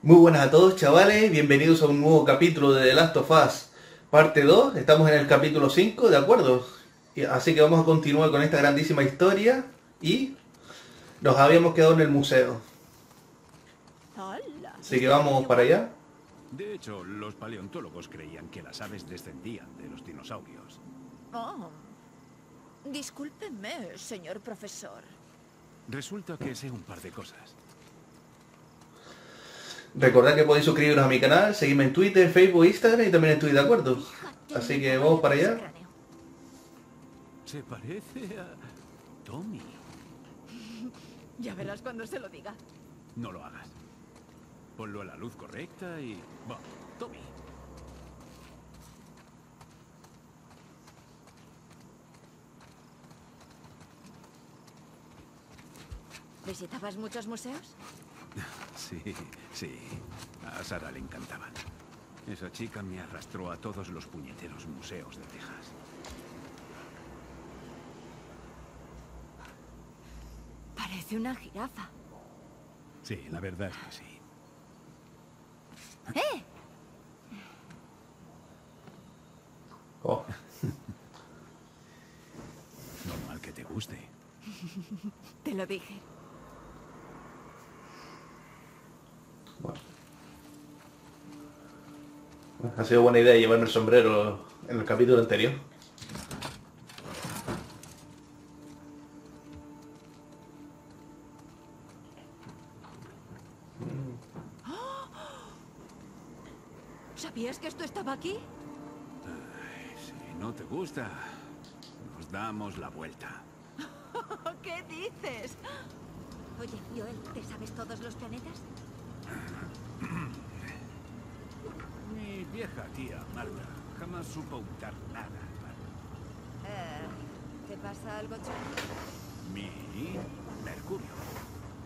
Muy buenas a todos chavales, bienvenidos a un nuevo capítulo de The Last of Us, parte 2, estamos en el capítulo 5, ¿de acuerdo? Así que vamos a continuar con esta grandísima historia y nos habíamos quedado en el museo. Así que vamos para allá. De hecho, los paleontólogos creían que las aves descendían de los dinosaurios. Oh. Discúlpeme, señor profesor. Resulta que sé un par de cosas. Recordad que podéis suscribiros a mi canal, seguirme en Twitter, Facebook, Instagram y también estoy de acuerdo. Así que vamos para allá. Se parece a Tommy. Ya verás cuando se lo diga. No lo hagas. Ponlo a la luz correcta y... Va, Tommy. ¿Visitabas muchos museos? Sí, sí. A Sara le encantaban. Esa chica me arrastró a todos los puñeteros museos de Texas. Parece una jirafa. Sí, la verdad es que sí. ¡Eh! Oh, Normal que te guste. Te lo dije. Ha sido buena idea llevarme el sombrero en el capítulo anterior. ¿Sabías que esto estaba aquí? Si no te gusta, nos damos la vuelta. ¿Qué dices? Oye, Joel, ¿te sabes todos los planetas? Mi vieja tía, Marta, jamás supo untar nada. Eh, ¿Te pasa algo chulo? Mi Mercurio.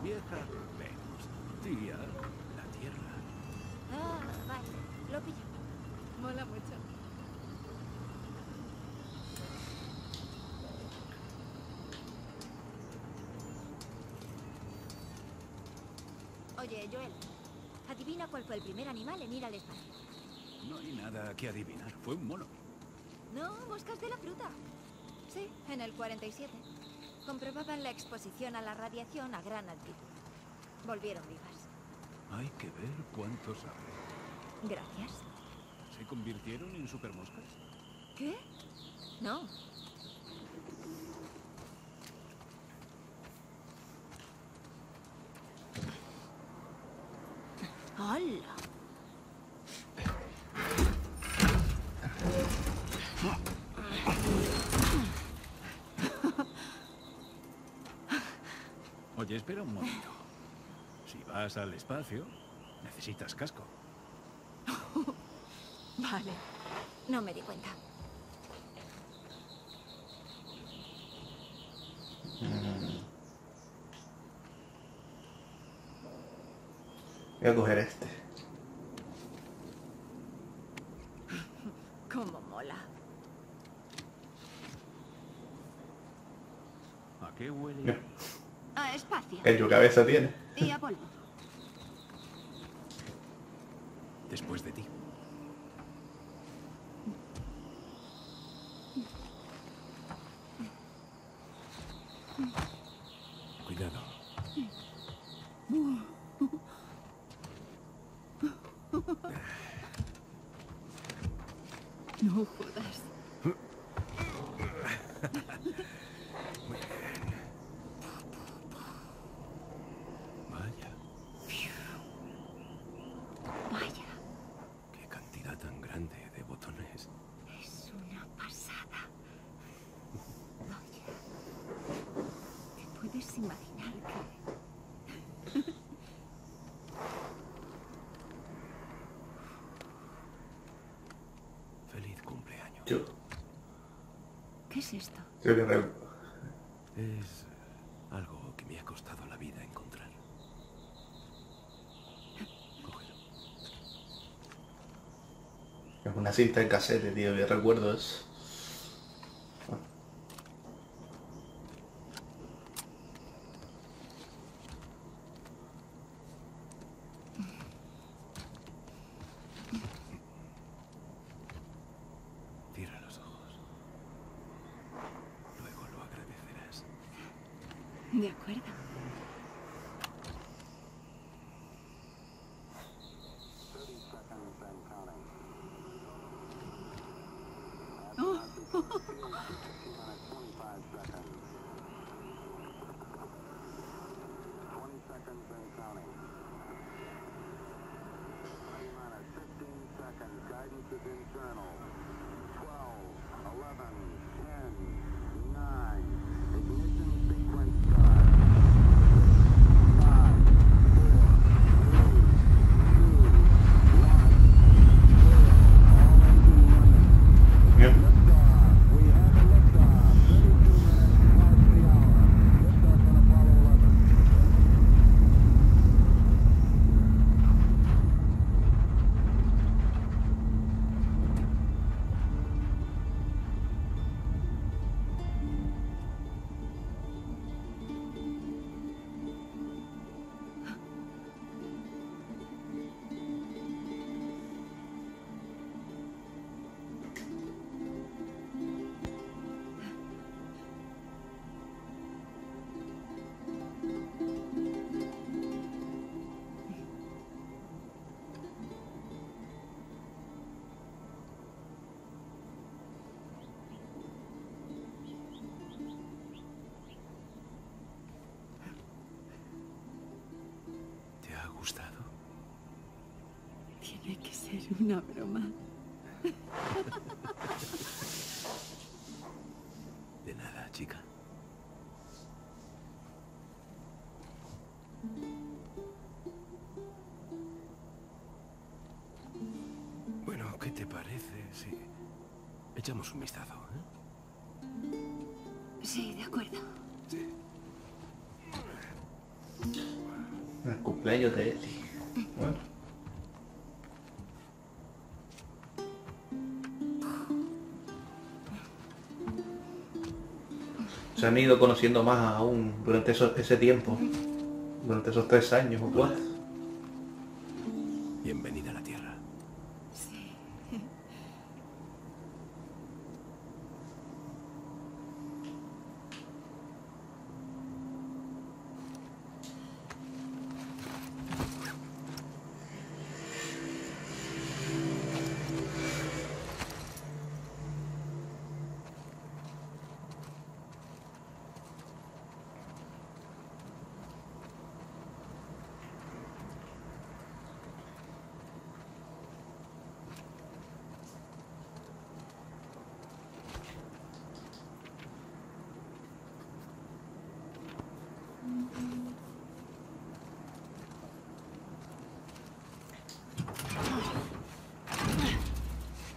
Vieja Venus. Tía, la Tierra. Ah, vale, lo pillo. Mola mucho. Oye, Joel, adivina cuál fue el primer animal en ir al espacio. No hay nada que adivinar. Fue un mono. No, moscas de la fruta. Sí, en el 47. Comprobaban la exposición a la radiación a gran altitud. Volvieron vivas. Hay que ver cuánto sabe. Gracias. ¿Se convirtieron en supermoscas? ¿Qué? No. ¡Hala! Oye, espera un momento. Si vas al espacio, necesitas casco. Vale. No me di cuenta. Voy a coger este. Cómo mola. ¿A qué huele? Mira, A espacio. En tu cabeza tiene polvo. Después de ti. Cuidado. No jodas. Vaya, Vaya, qué cantidad tan grande de botones. es una pasada. Vaya. ¿Te puedes imaginar que... Feliz cumpleaños. Yo, ¿Qué es esto? creo que re- Es algo que me ha costado la vida encontrar. Cógelo. es una cinta de casete, tío, que recuerdo una broma. De nada, chica. Bueno, ¿qué te parece si echamos un vistazo? ¿eh? Sí, de acuerdo. Sí. El cumpleaños de Ellie. Bueno. Se han ido conociendo más aún durante eso- ese tiempo. Durante esos tres años o cuatro. Bienvenida a la Tierra.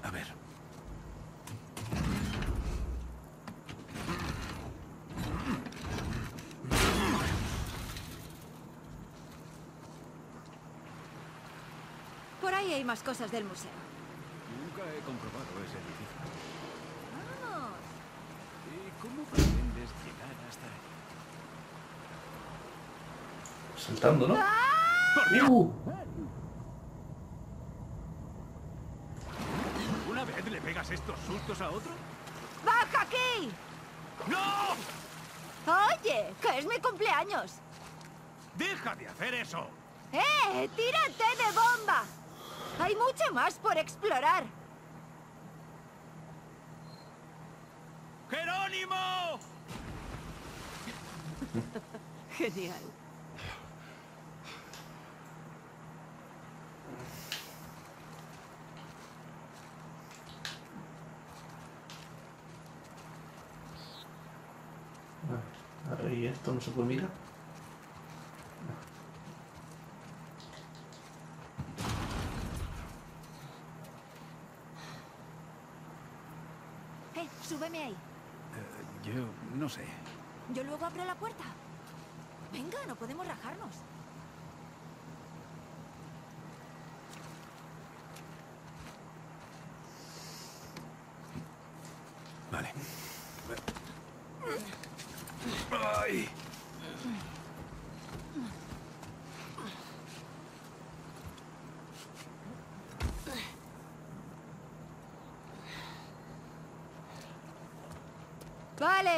A ver. Por ahí hay más cosas del museo. Nunca he comprobado ese edificio. Vamos. ¿Y cómo pretendes llegar hasta ahí? Saltando, ¿no? ¡Ah! ¡Uh! ¿Una vez le pegas estos sustos a otro? ¡Baja aquí! ¡No! Oye, que es mi cumpleaños. ¡Deja de hacer eso! ¡Eh! ¡Tírate de bomba! Hay mucho más por explorar. ¡Jerónimo! Genial. A ver, ¿y esto no se puede mirar? Eh, súbeme ahí. Eh, yo no sé. Yo luego abro la puerta. Venga, no podemos rajarnos. Vale. ¡Ay!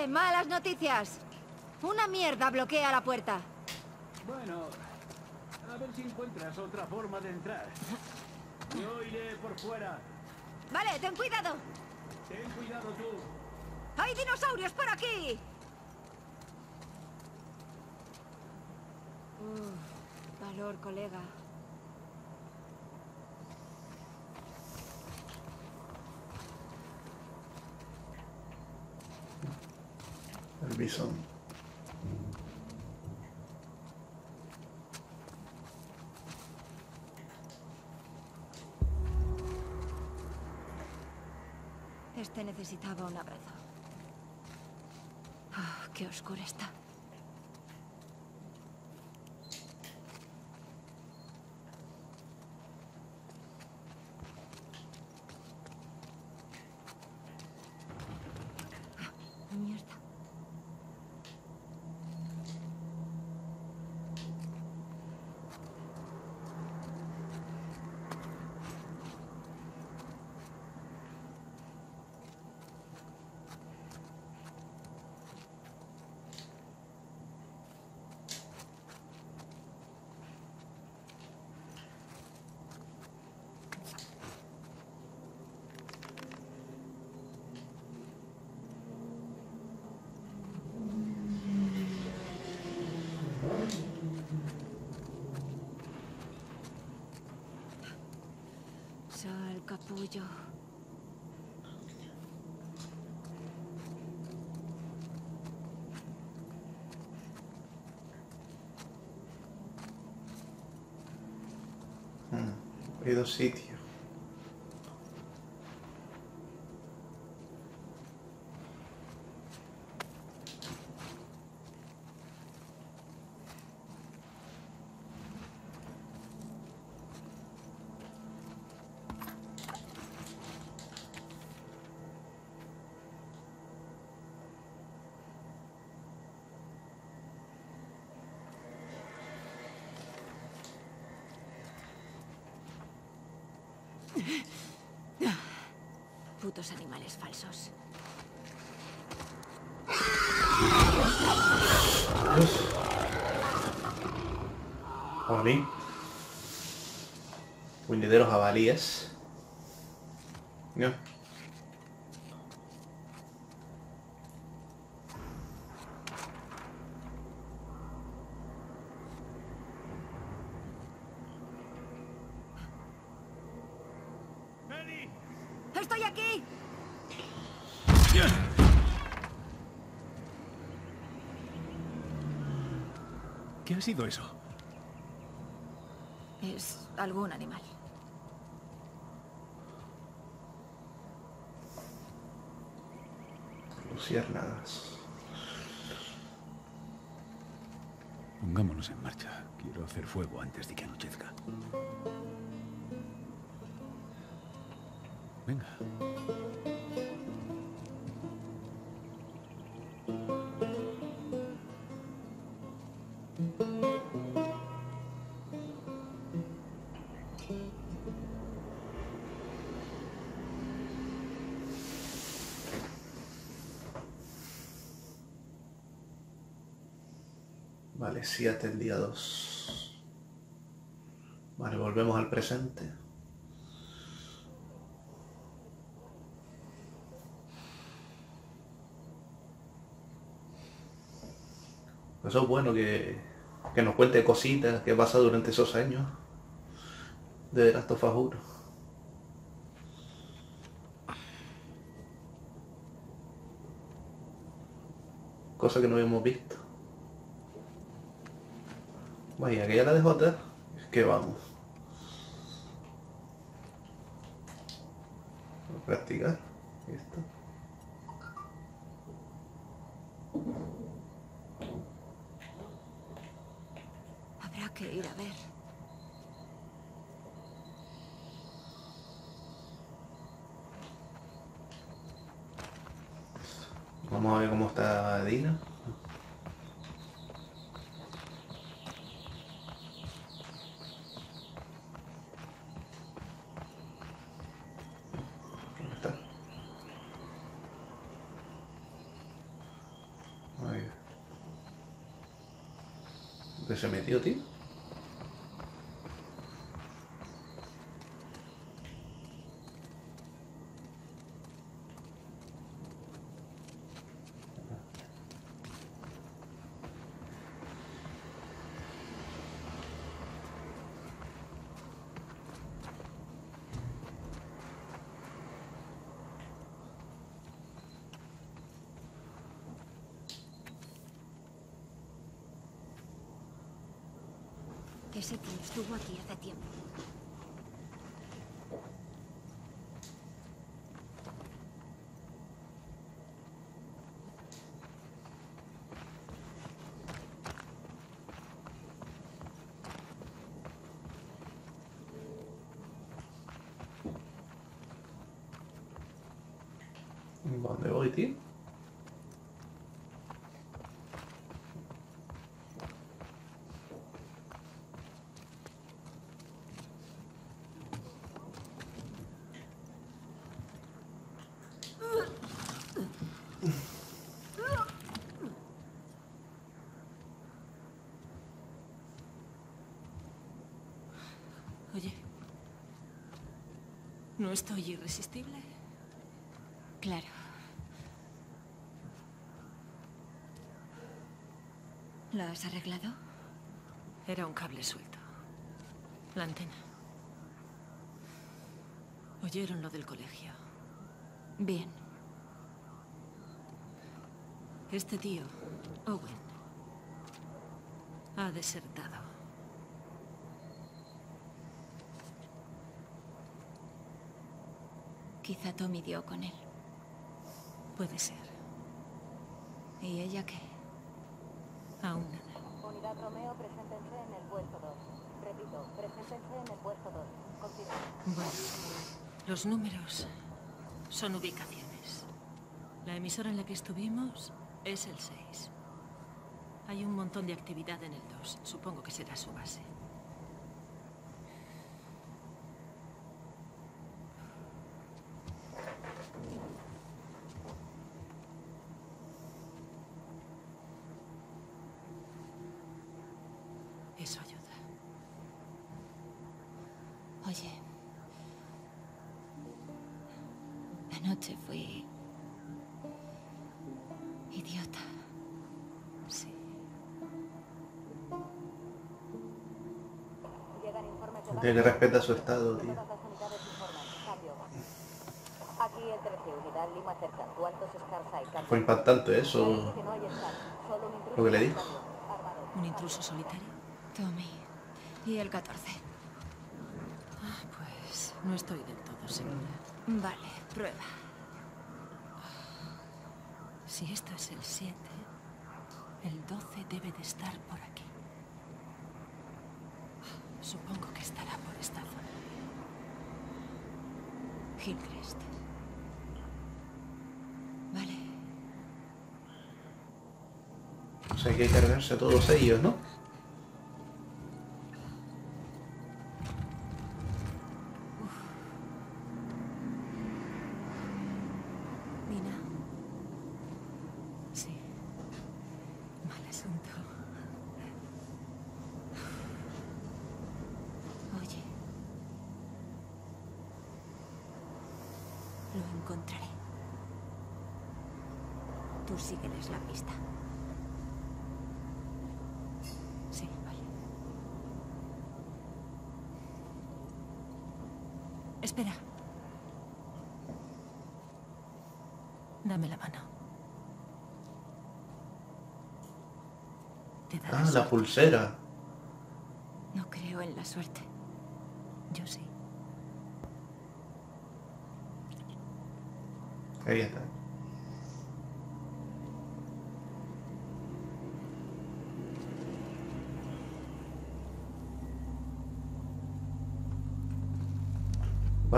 Malas noticias. Una mierda bloquea la puerta. Bueno, a ver si encuentras otra forma de entrar. Yo iré por fuera. Vale, ten cuidado. Ten cuidado tú. ¡Hay dinosaurios por aquí! Uf, valor, colega. Este necesitaba un abrazo. Ah, qué oscuro está. Ah, Mierda. Sal, capullo. Hay dos animales falsos. Dios. Jabalíes. Ya. ¡Eli! ¡Estoy aquí! ¿Qué ha sido eso? Es algún animal. Luciérnagas. Pongámonos en marcha. Quiero hacer fuego antes de que anochezca. 7 el día 2. Vale, volvemos al presente. Eso es bueno que, que nos cuente cositas que pasa durante esos años de 1. Cosa que no habíamos visto. Vaya, que ya la dejo atrás. Que vamos. A practicar. Esto. Habrá que ir a ver. Vamos a ver cómo está Dina. ¿Dónde está? Ahí. ¿Dónde se metió, tío? Ese tío estuvo aquí hace tiempo. ¿Dónde voy, tío? Oye, ¿no estoy irresistible? Claro. ¿Lo has arreglado? Era un cable suelto. La antena. Oyeron lo del colegio. Bien. Este tío, Owen, ha desertado. Quizá Tommy dio con él. Puede ser. ¿Y ella qué? Aún nada. Unidad Romeo, preséntense en el puesto 2. Repito, preséntense en el puesto 2. Continúen. Bueno, los números son ubicaciones. La emisora en la que estuvimos es el 6. Hay un montón de actividad en el 2. Supongo que será su base. Eso. dice que no hay Scars. Solo un intruso. Lo que le dijo. ¿Un intruso solitario? Tommy. Y el 14. Ah, pues no estoy del todo segura. Vale, prueba. Si esto es el 7, el 12 debe de estar por aquí. Supongo que estará por esta zona. Hillcrest. Vale. Hay que cargarse a todos ellos, ¿no? Sí. Mal asunto. Oye. Lo encontraré. Tú sígueles la pista. Sí, vale. Espera. Dame la mano. Te Ah, la pulsera. No creo en la suerte. Yo sí. Ahí está.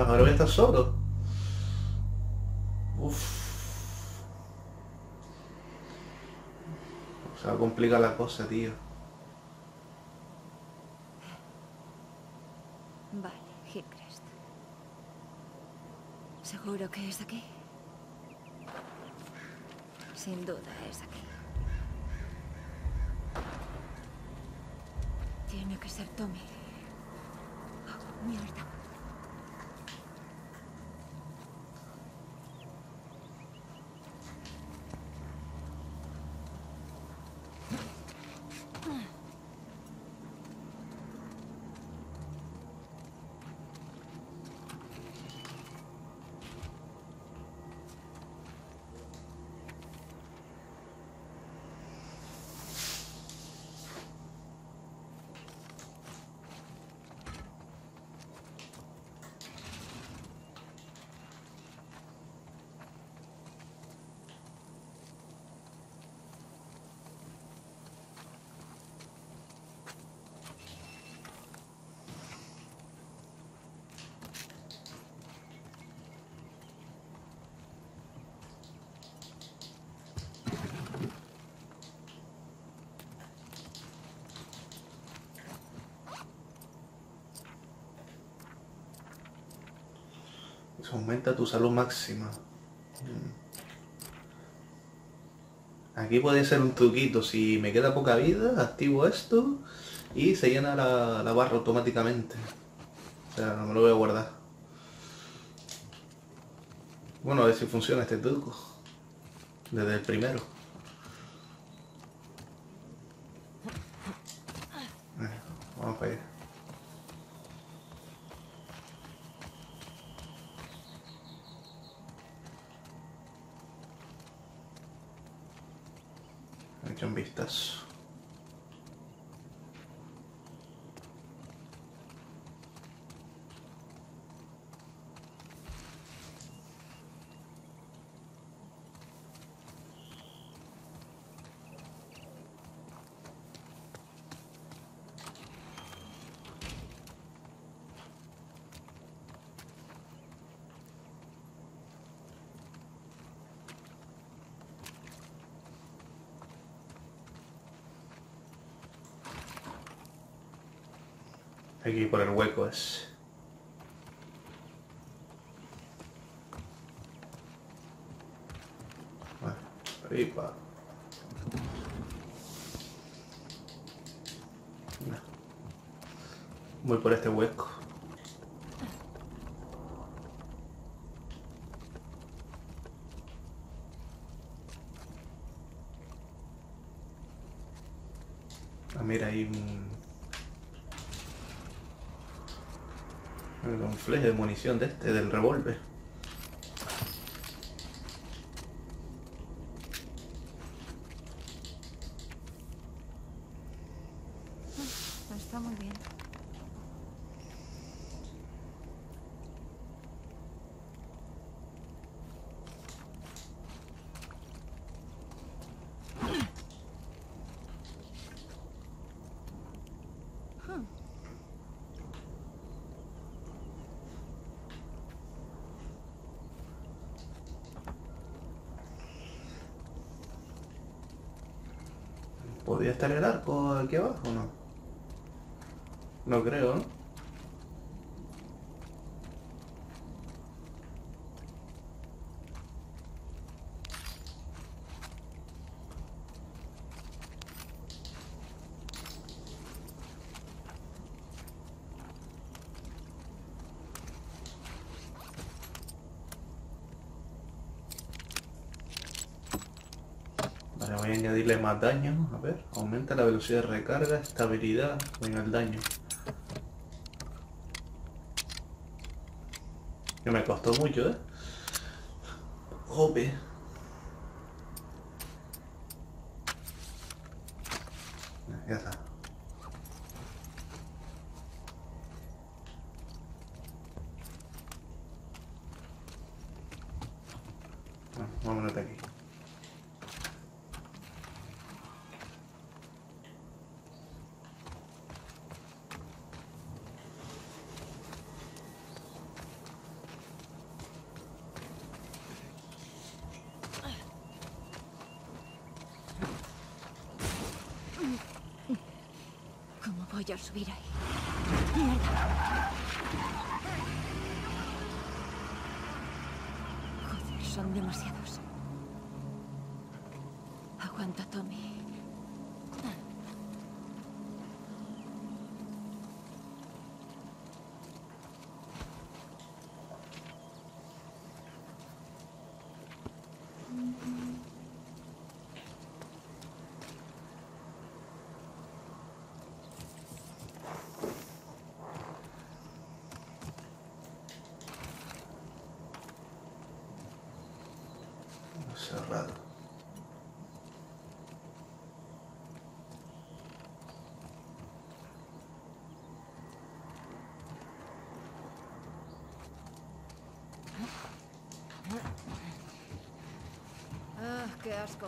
Ahora voy a estar solo. Uf. Se va a complicar la cosa, tío. Vale, Hillcrest. ¿Seguro que es aquí? Sin duda es aquí. Tiene que ser Tommy. Oh, mierda. Eso aumenta tu salud máxima. Mm. Aquí puede ser un truquito. Si me queda poca vida, activo esto y se llena la, la barra automáticamente. O sea, no me lo voy a guardar. Bueno, a ver si funciona este truco. Desde el primero. Eh, Vamos para allá. He hecho un vistazo. Hay que ir por el hueco ese. Vale, ahí pa. No. Voy por este hueco. Ah, mira, hay un... Un fleje de munición de este, del revólver. Está muy bien. ¿Podría estar el arco aquí abajo o no? No creo, ¿no? Voy a añadirle más daño. Aumenta la velocidad de recarga, estabilidad, venga el daño. Que me costó mucho, ¿eh? Jope. Ya está. Bueno, vámonos de aquí. ¿Cómo voy a subir ahí? Mierda. Joder, son demasiados. Aguanta, Tommy. Cerrado. Ah, qué asco.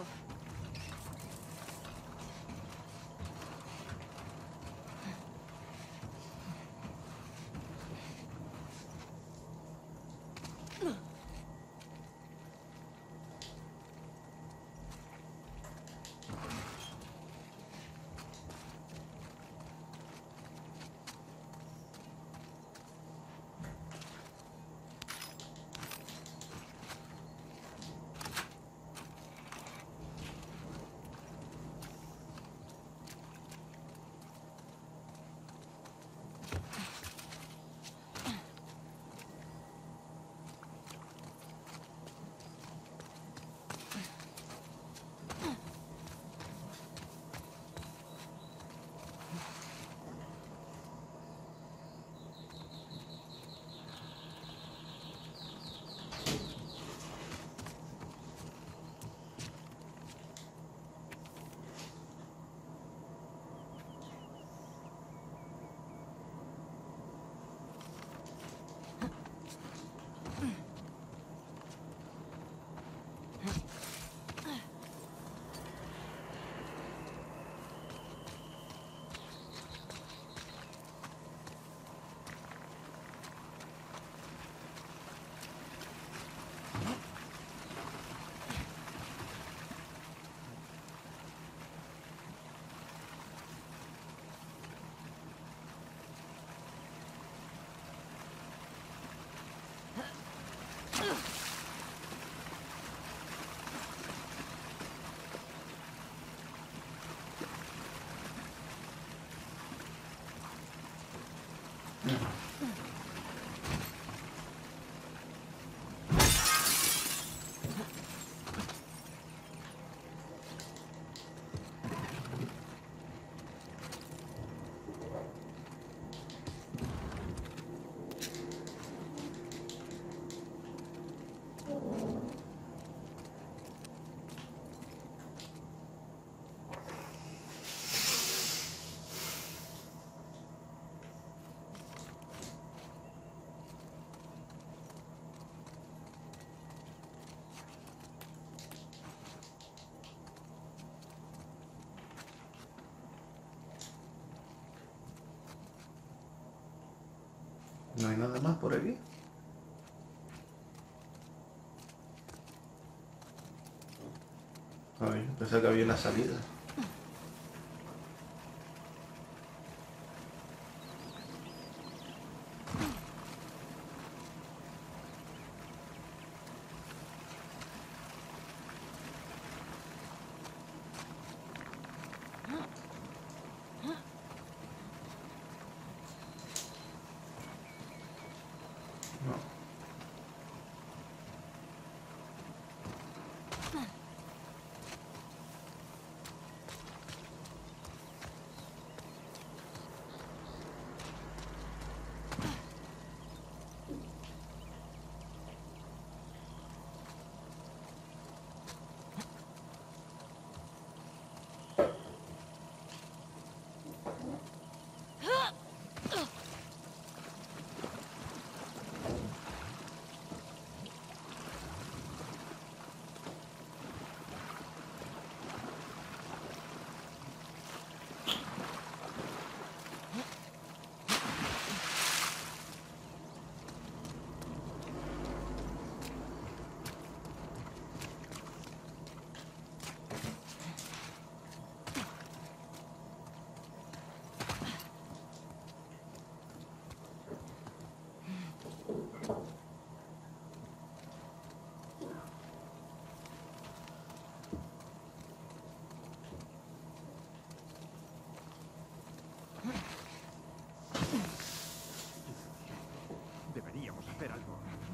No hay nada más por aquí. Ay, pensé que había una salida.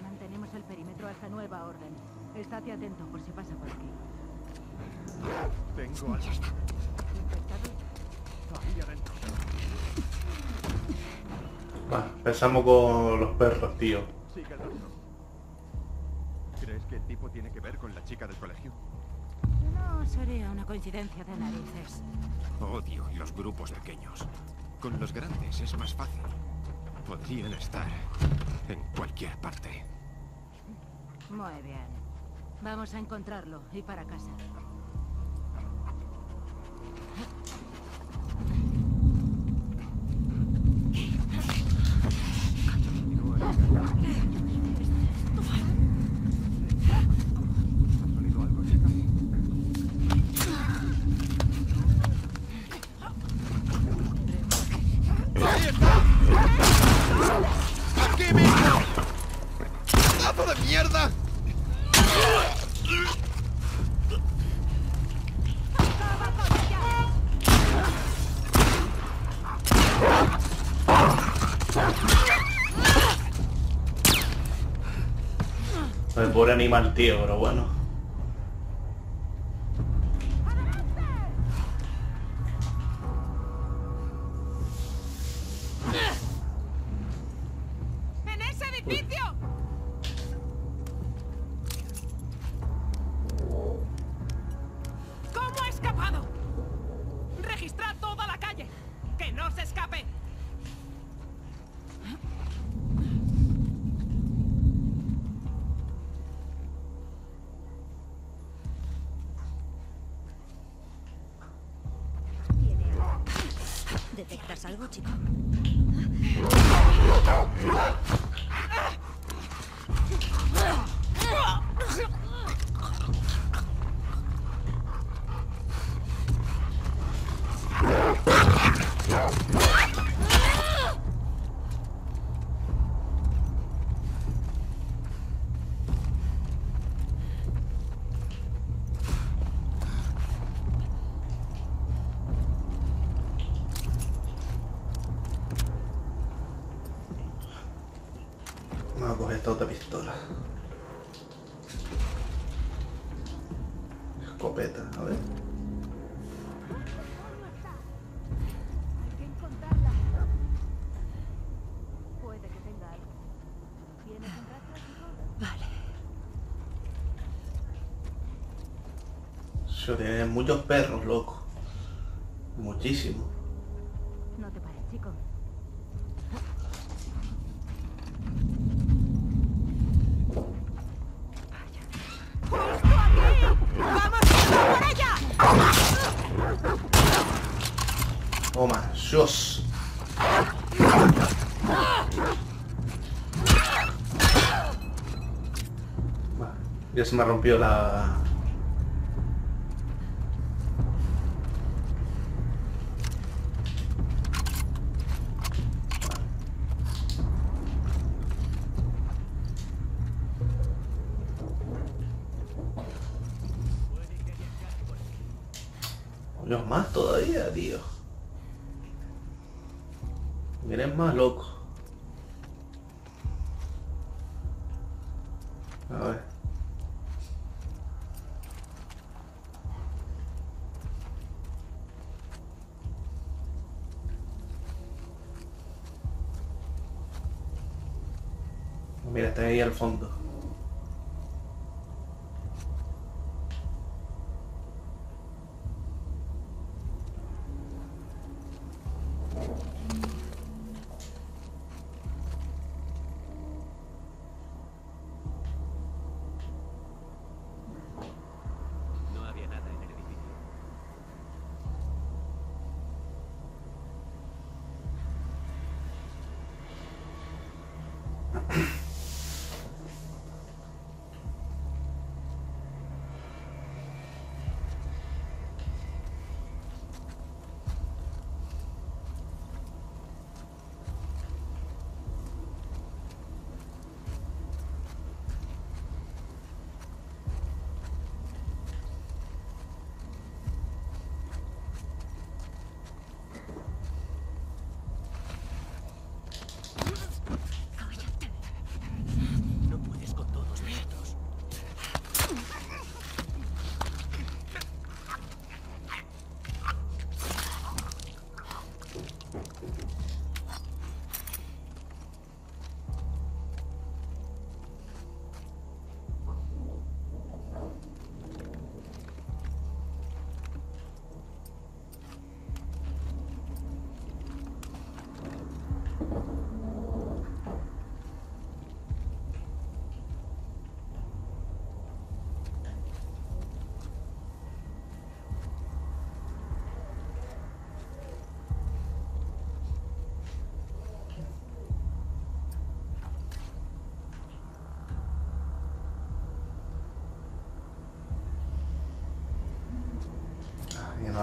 Mantenemos el perímetro hasta nueva orden. Estate atento por si pasa por aquí. Tengo algo. Ya está. Con los perros, tío. ¿Crees que el tipo tiene que ver con la chica del colegio? No sería una coincidencia de narices. Odio los grupos pequeños. Con los grandes es más fácil. Podrían estar en cualquier parte. Muy bien. Vamos a encontrarlo y para casa. animal, tío, pero bueno. ¡En ese edificio! magical. otra pistola. Escopeta, a ver. Vale. Yo muchos perros, loco. Muchísimos. se me ha rompido la, telefon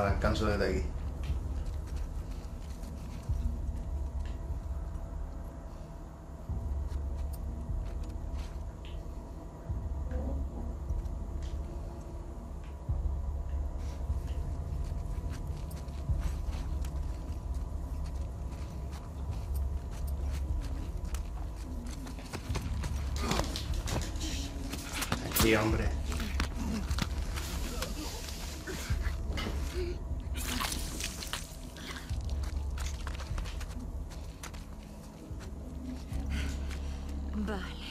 la alcanzo desde aquí. Sí, hombre. Vale.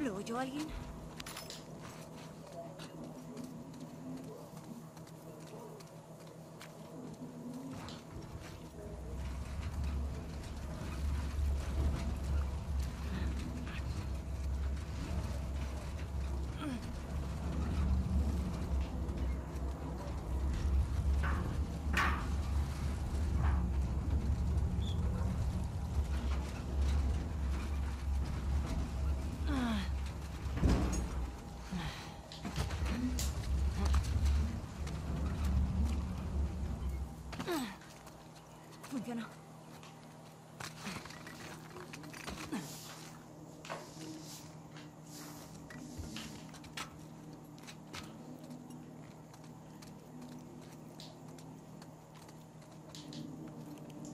¿Lo oyó alguien? Funcionó.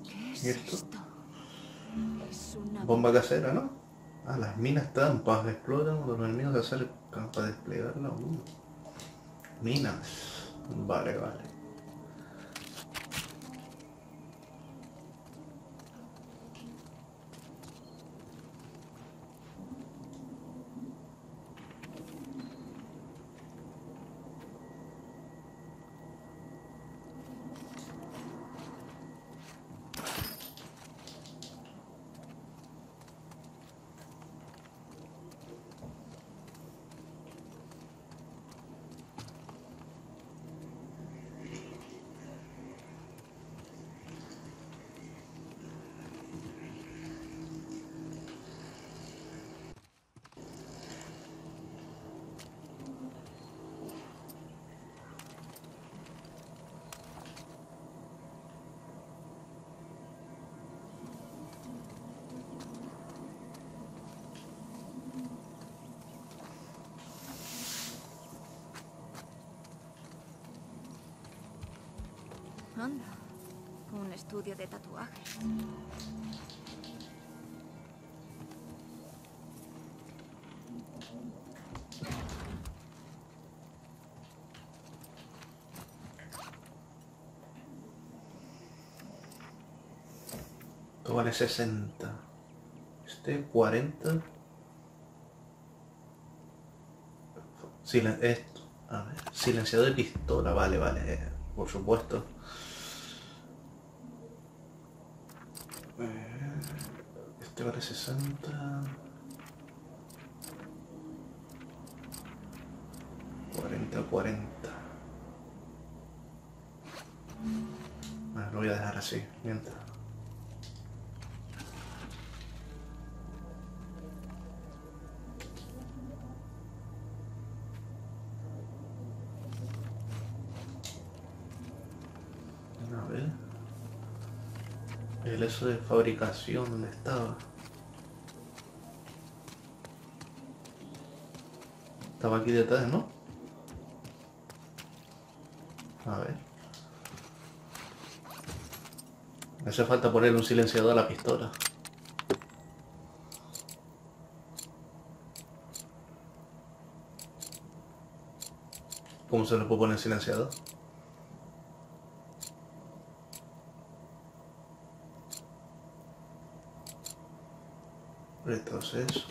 ¿Qué es ¿Y esto? Bomba casera, ¿no? Ah, las minas trampas explotan cuando los enemigos se acercan para desplegarla. Uh. Minas. Vale, vale. Anda. Un estudio de tatuajes. Vale 60. Este 40. Silen esto. A ver. Silenciador de pistola. Vale, vale. eh, Por supuesto. 60. 40, 40. Bueno, lo voy a dejar así, mientras. A ver. El eso de fabricación, ¿dónde estaba? Estaba aquí detrás, ¿no? A ver. Me hace falta poner un silenciador a la pistola. ¿Cómo se le puede poner silenciador? Retroceso.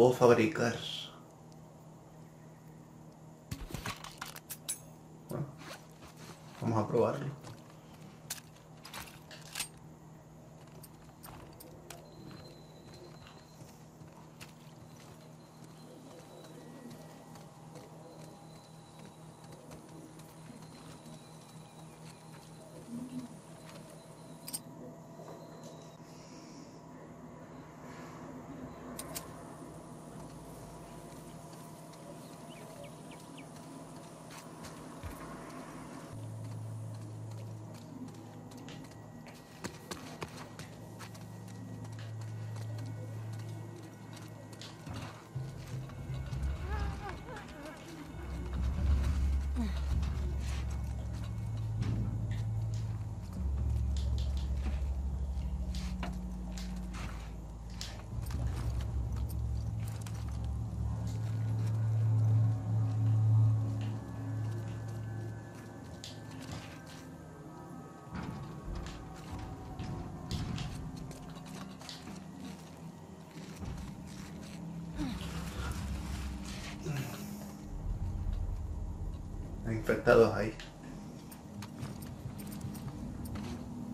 Puedo fabricar. Bueno, vamos a probarlo.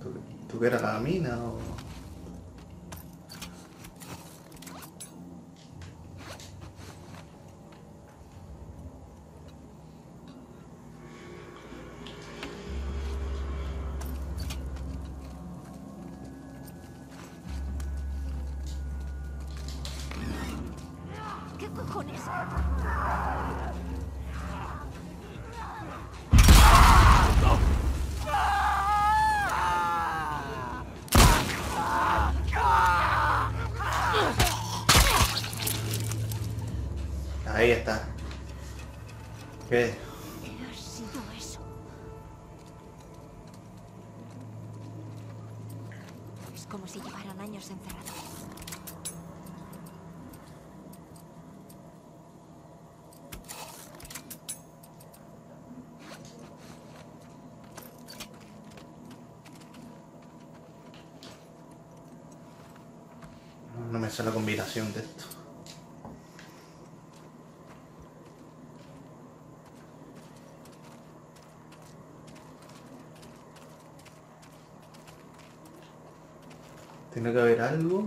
¿Tú, tú que eras la mina o...? ¿Qué cojones? Ahí está. ¿Qué? Es como si llevaran años encerrados. No me sé la combinación de esto. Tiene que haber algo.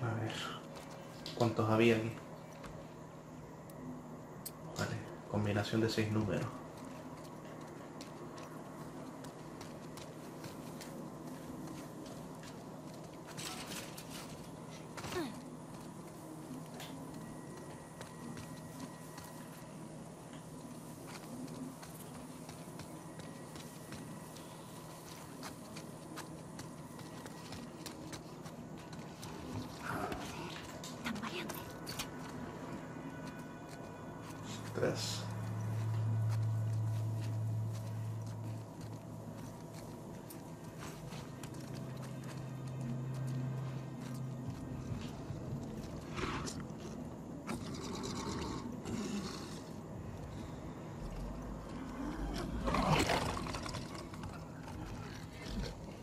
A ver. ¿Cuántos había aquí? Vale. Combinación de seis números. Tan variante. Tres.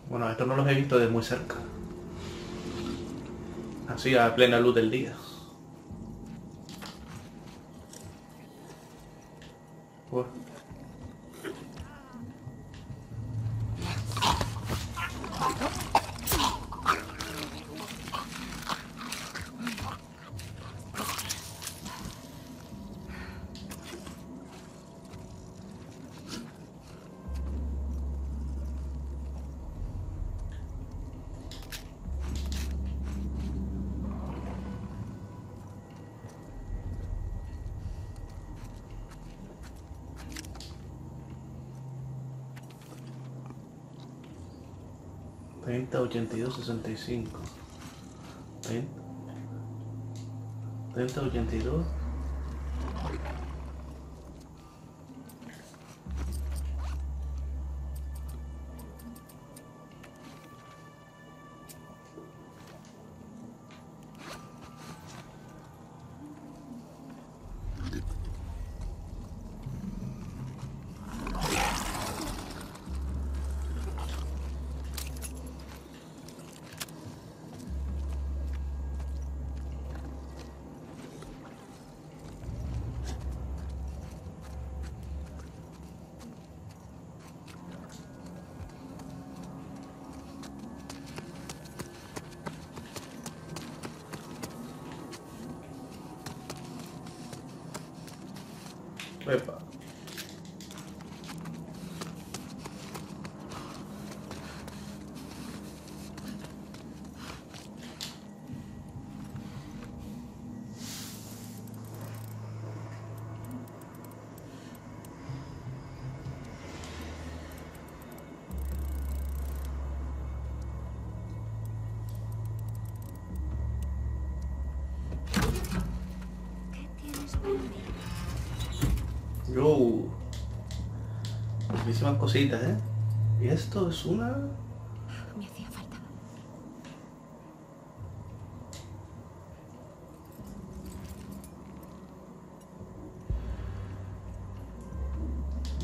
Bueno, estos no los he visto de muy cerca. Así a plena luz del día. 82.65. ¿Ven? 30, 82 Cositas, ¿eh? Y esto es una. Me hacía falta.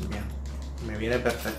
Bien. Me viene perfecto.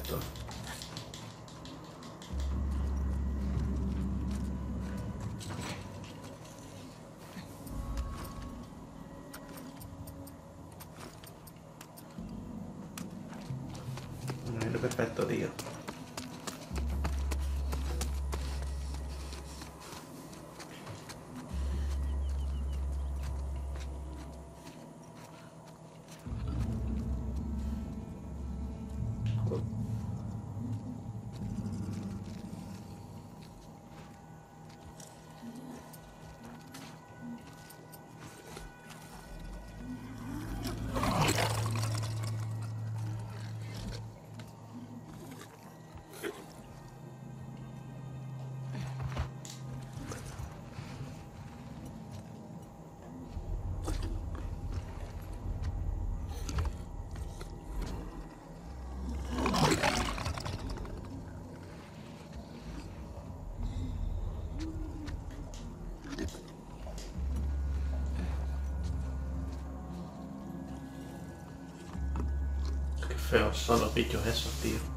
Son los bichos esos, tío.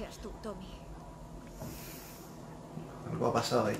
Seas tú, Tommy. Algo ha pasado ahí.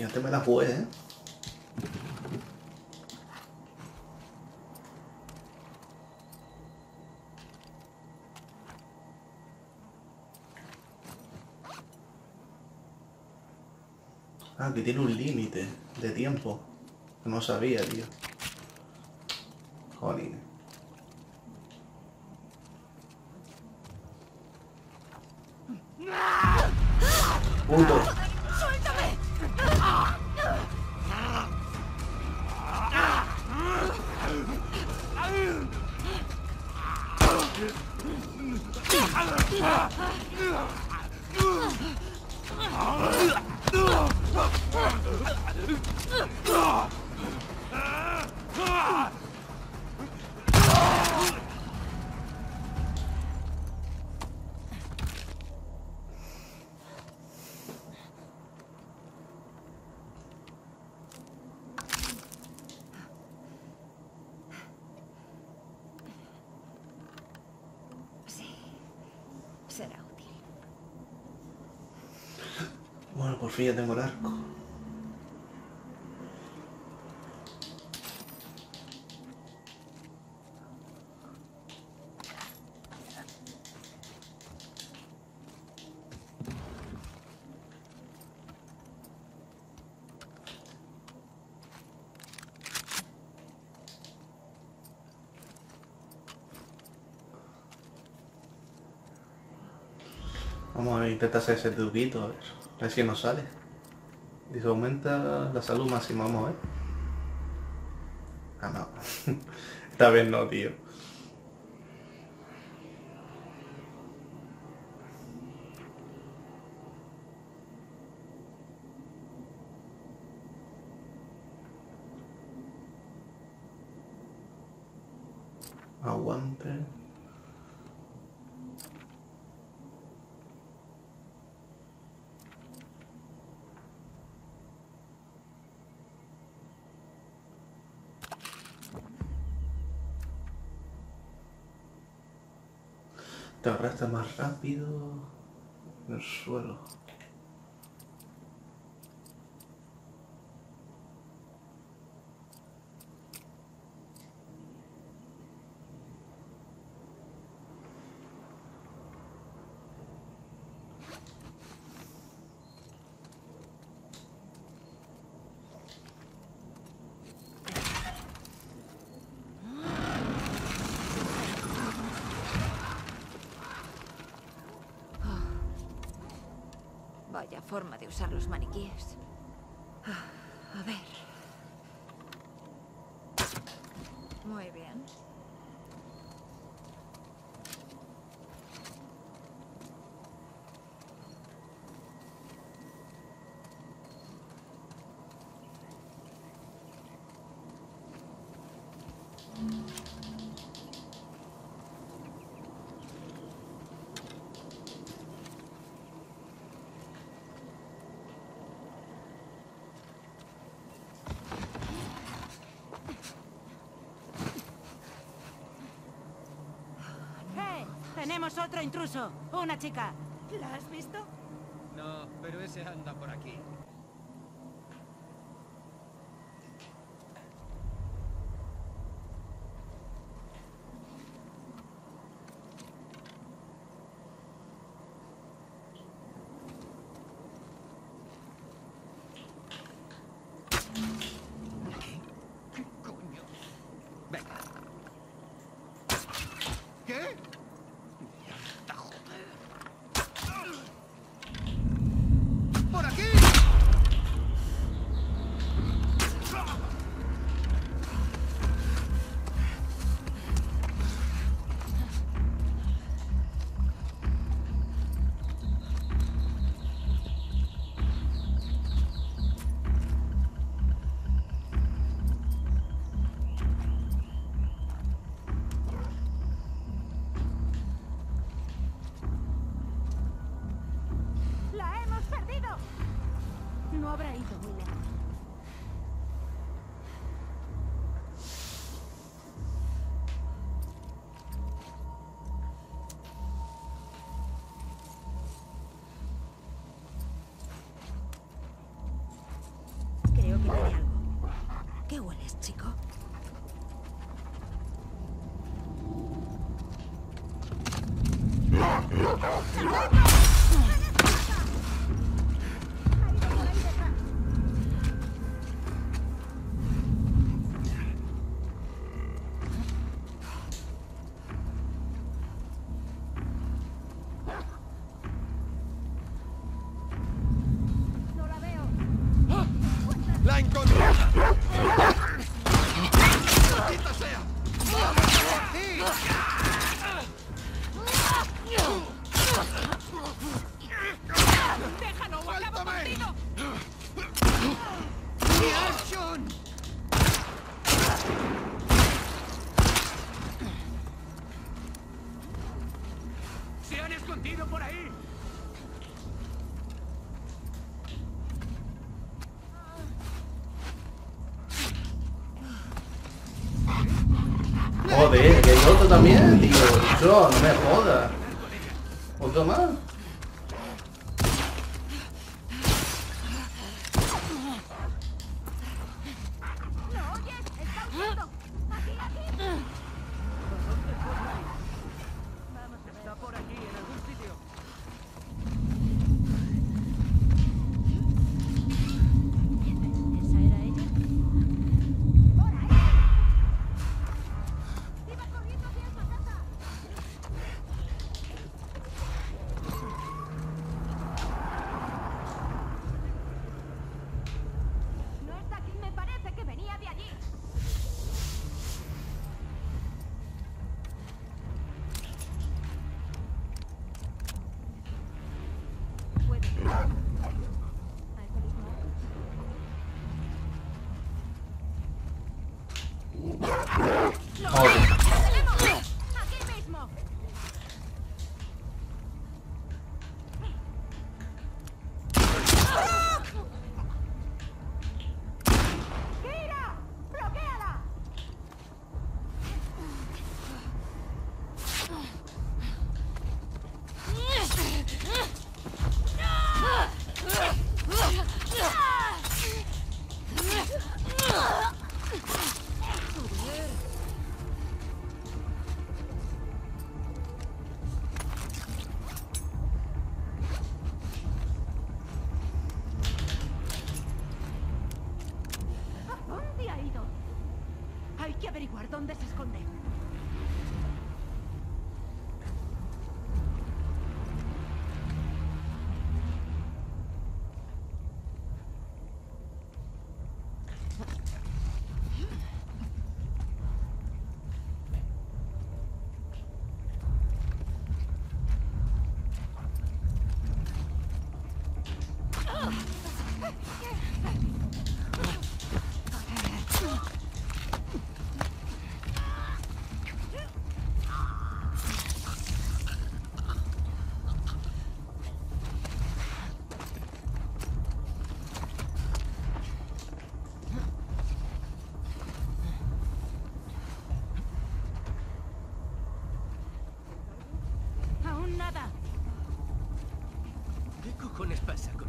Y antes me la jugué, ¿eh? Ah, que tiene un límite de tiempo. No sabía, tío. Jolín. Puto. Sí. Será útil. Ya tengo el arco. Vamos a intentar hacer ese truquito, a ver, a ver si nos sale. Dice, aumenta la salud máxima, vamos a ver. Ah, no. Esta vez no, tío. Aguante. Te arrastra más rápido el suelo. Vaya forma de usar los maniquíes. Tenemos otro intruso. Una chica. ¿La has visto? No, pero ese anda por aquí. ¿Qué? ¿Qué? también, tío. Yo, no me jodas. Otro más. Oh,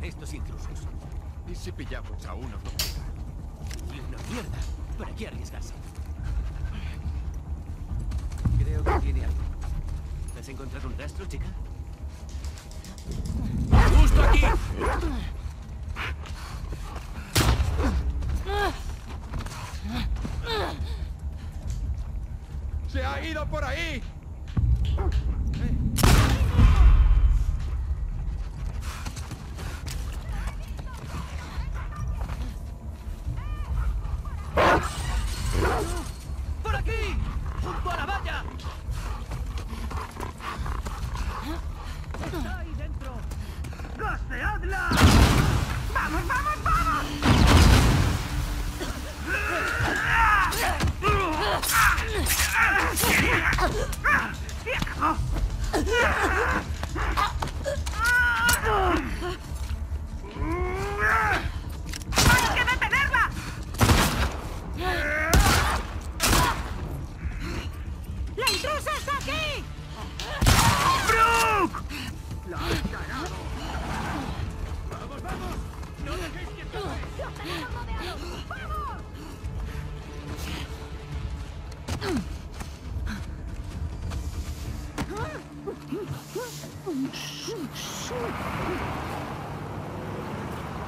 estos intrusos? ¿Y si pillamos a uno con una mierda. ¿Para qué arriesgarse? Creo que tiene algo. ¿Has encontrado un rastro, chica? ¡Justo aquí! ¡Se ha ido por ahí!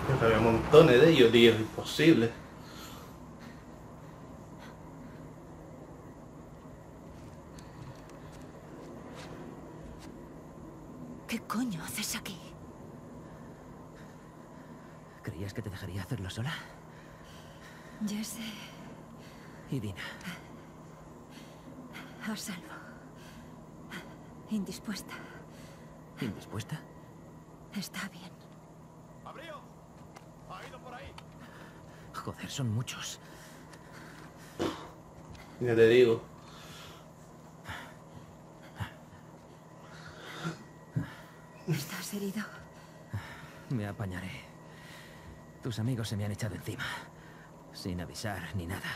Que había montones de ellos, tío, imposible. ¿Qué coño haces aquí? ¿Creías que te dejaría hacerlo sola? Ya sé, Y Dina. a salvo. Indispuesta. ¿Indispuesta? Está bien. ¡Abrío! ¡Ha ido por ahí! Joder, son muchos. Ya te digo. ¿Estás herido? Me apañaré. Tus amigos se me han echado encima. Sin avisar ni nada.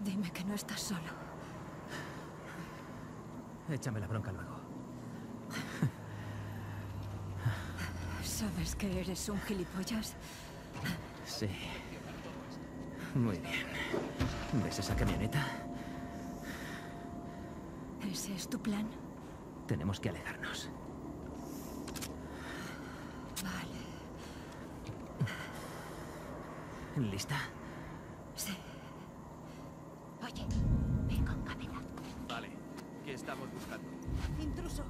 Dime que no estás solo. Échame la bronca luego. ¿Sabes que eres un gilipollas? Sí. Muy bien. ¿Ves esa camioneta? ¿Ese es tu plan? Tenemos que alejarnos. Vale. ¿Lista? Sí. Oye, ven con cabeza. Vale, ¿qué estamos buscando? Intruso.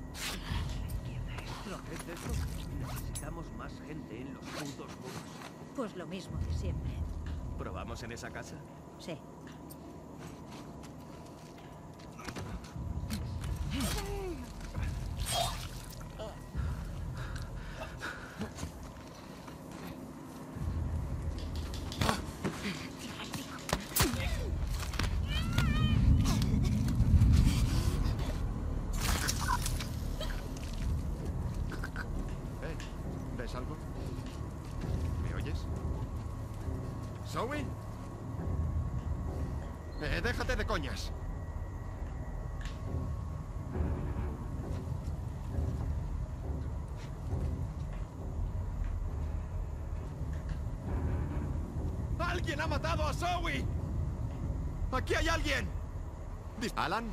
¿Lo crees eso? Necesitamos más gente en los putos muros. Pues lo mismo de siempre. ¿Probamos en esa casa? Sí. ¿Eh? ¿Ves algo? ¿Me oyes? ¿Zoe? Eh, déjate de coñas. ¡Alguien ha matado a Zoe! ¡Aquí hay alguien! ¿Alan?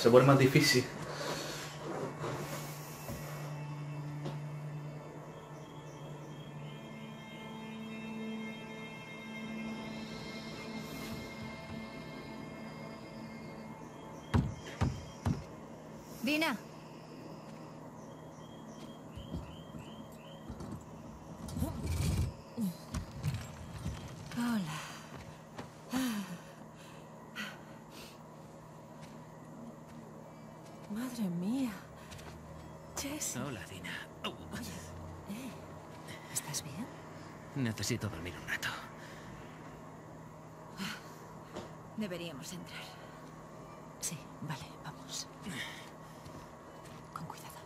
Se pone más difícil. Dina. Jess. Hola, Dina. Oh, ¿Estás bien? necesito dormir un rato. Deberíamos entrar. Sí, vale, vamos. Con cuidado.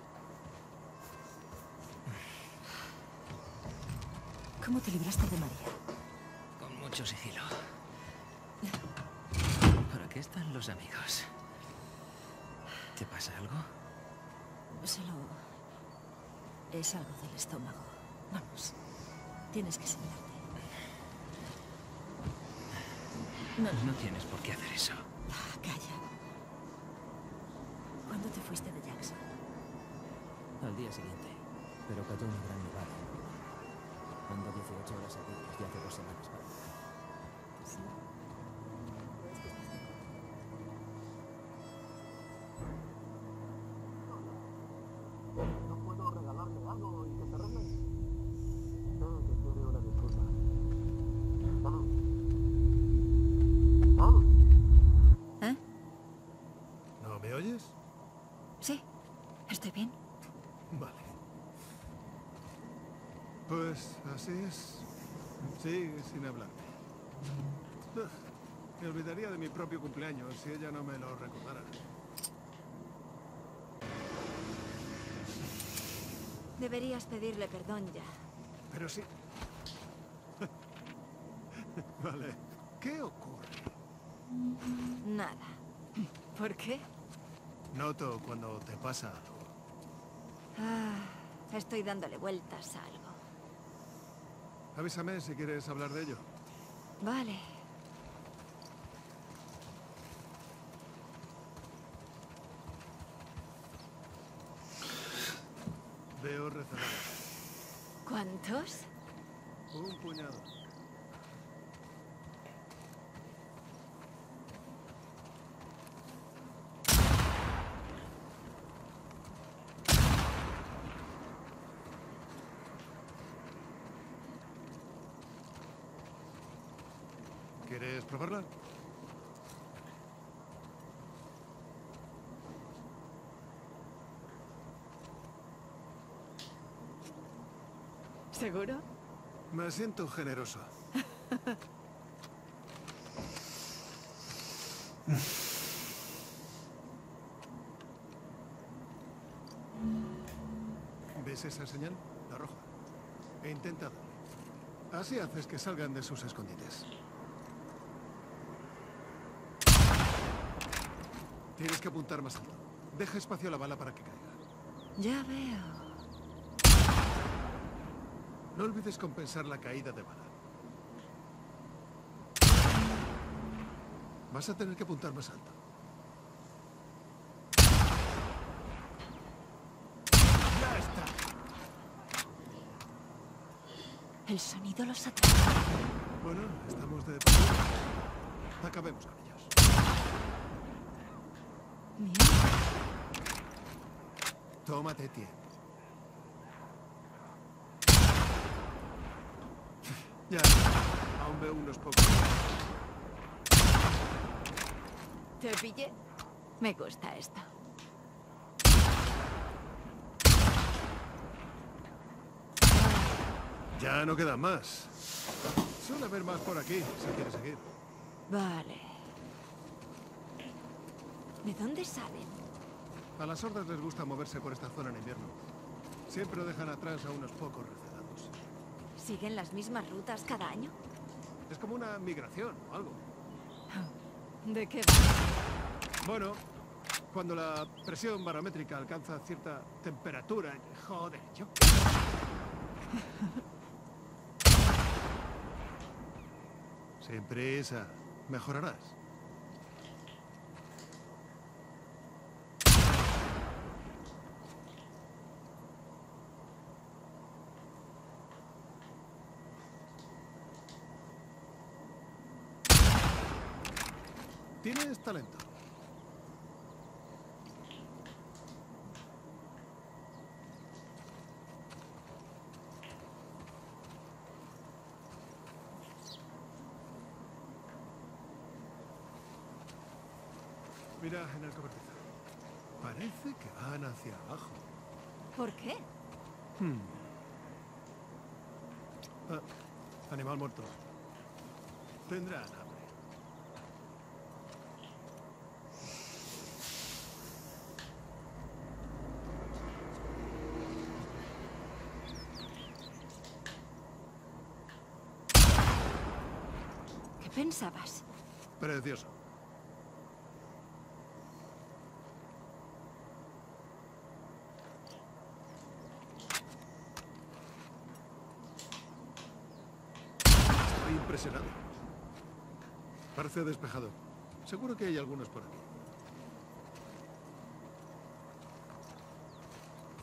¿Cómo te libraste de María? Con mucho sigilo. ¿Por aquí están los amigos? ¿Te pasa algo? Solo... Es algo del estómago. Vamos. Tienes que sentarte. No, no, No tienes por qué hacer eso. Ah, calla. ¿Cuándo te fuiste de Jackson? Al día siguiente. Pero cayó una gran nevada. Ando 18 horas seguidas y hace dos semanas para Pues así es. Sigue sin hablarme. Ugh, Me olvidaría de mi propio cumpleaños si ella no me lo recordara. Deberías pedirle perdón ya. Pero sí. vale. ¿Qué ocurre? Nada. ¿Por qué? Noto cuando te pasa algo. Ah, estoy dándole vueltas a algo. Avísame si quieres hablar de ello. Vale. Veo rezagados. ¿Cuántos? Un puñado. ¿Quieres probarla? ¿Seguro? Me siento generoso. ¿Ves esa señal? La roja. E intenta darle. Así haces que salgan de sus escondites. Tienes que apuntar más alto. Deja espacio a la bala para que caiga. Ya veo. No olvides compensar la caída de bala. Vas a tener que apuntar más alto. ¡Ya está! El sonido los atrapa. Bueno, estamos de... Acabemos con ellos. Mierda. Tómate tiempo. Ya, aún veo unos pocos. ¿Te pillé? Me gusta esto. Ya no quedan más. Suele haber más por aquí, si quieres seguir. Vale. ¿De dónde salen? A las hordas les gusta moverse por esta zona en invierno. Siempre dejan atrás a unos pocos. ¿Siguen las mismas rutas cada año? Es como una migración o algo. ¿De qué va? Bueno, cuando la presión barométrica alcanza cierta temperatura... Joder, yo... Sin prisa. Mejorarás. Tienes talento. Mira en el cobertizo. Parece que van hacia abajo. ¿Por qué? Ah, animal muerto. Tendrán hambre. ¿Qué pensabas? Precioso. Estoy impresionado. Parece despejado. Seguro que hay algunos por aquí.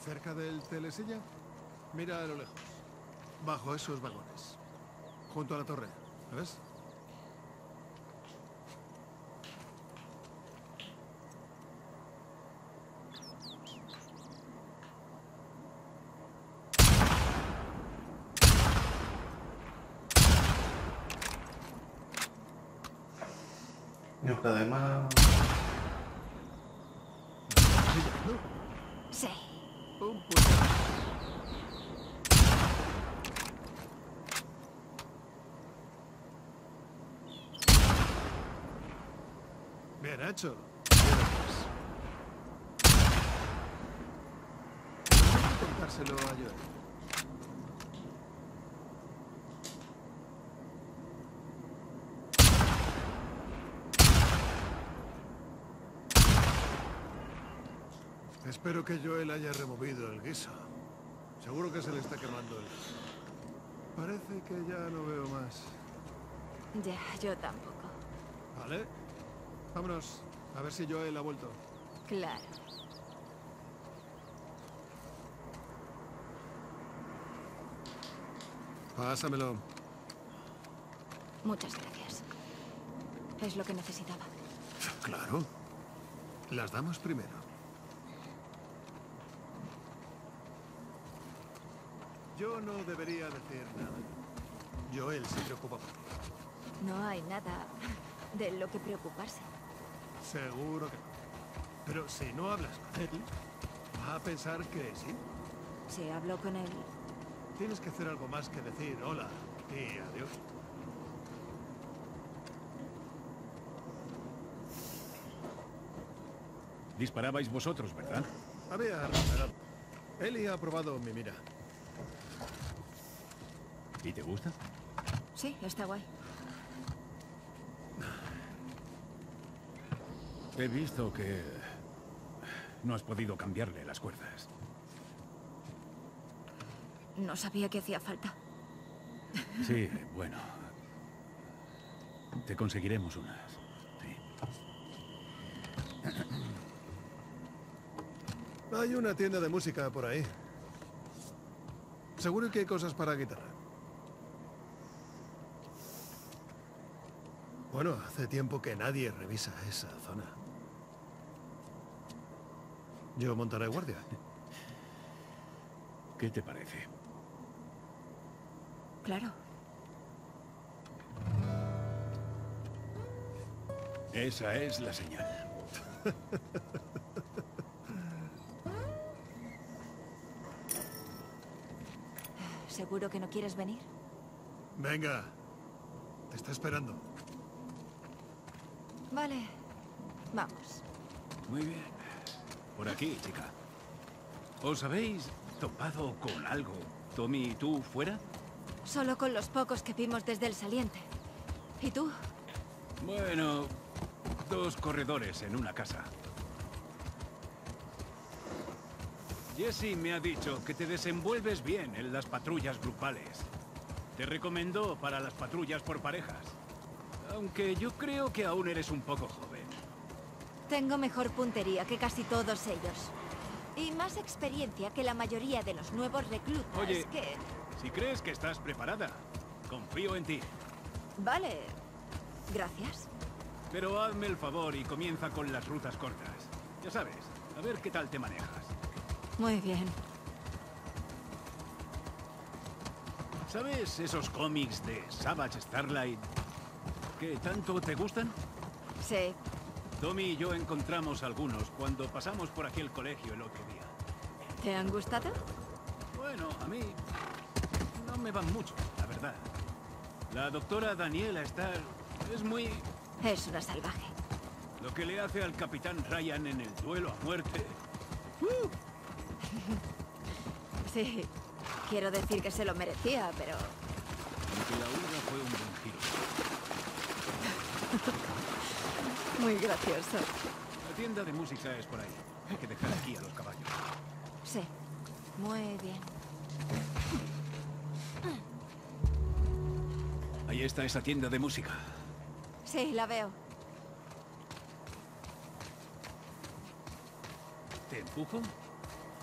Cerca del telesilla, mira a lo lejos. Bajo esos vagones. Junto a la torre. ¿Ves? No, que además... Sí. Bien hecho. Voy a contárselo a Joel. Espero que Joel haya removido el guiso. Seguro que se le está quemando el... Parece que ya no veo más. Ya, yo tampoco. ¿Vale? Vámonos. A ver si Joel ha vuelto. Claro. Pásamelo. Muchas gracias. Es lo que necesitaba. Claro. Las damos primero. Yo no debería decir nada. Joel se preocupa por ti. No hay nada de lo que preocuparse. Seguro que no. Pero si no hablas con él, va a pensar que sí. Si hablo con él, Tienes que hacer algo más que decir hola y adiós. Disparabais vosotros, ¿verdad? Había reparado. Eli ha probado mi mira. ¿Y te gusta? sí, está guay. He visto que no has podido cambiarle las cuerdas. No sabía que hacía falta. Sí, bueno. Te conseguiremos unas. Sí. Hay una tienda de música por ahí. Seguro que hay cosas para guitarra. Bueno, hace tiempo que nadie revisa esa zona. Yo montaré guardia. ¿Qué te parece? Claro. Esa es la señal. ¿Seguro que no quieres venir? Venga. Te está esperando. Vale. Vamos. Muy bien. Por aquí, chica. ¿Os habéis topado con algo? ¿Tommy y tú fuera? Solo con los pocos que vimos desde el saliente. ¿Y tú? Bueno, dos corredores en una casa. Jesse me ha dicho que te desenvuelves bien en las patrullas grupales. Te recomendó para las patrullas por parejas. Aunque yo creo que aún eres un poco joven. Tengo mejor puntería que casi todos ellos. Y más experiencia que la mayoría de los nuevos reclutas Oye. que... Si crees que estás preparada, confío en ti. Vale. Gracias. Pero hazme el favor y comienza con las rutas cortas. Ya sabes, a ver qué tal te manejas. Muy bien. ¿Sabes esos cómics de Savage Starlight que tanto te gustan? Sí. Tommy y yo encontramos algunos cuando pasamos por aquí el colegio el otro día. ¿Te han gustado? Bueno, a mí no me van mucho, la verdad. La doctora Daniela Starr es muy... Es una salvaje. Lo que le hace al capitán Ryan en el duelo a muerte. Sí. Quiero decir que se lo merecía, pero... Aunque la huida fue un buen giro. Muy gracioso. La tienda de música es por ahí. Hay que dejar aquí a los caballos. Sí. Muy bien. Ahí está esa tienda de música. Sí, la veo. ¿Te empujo?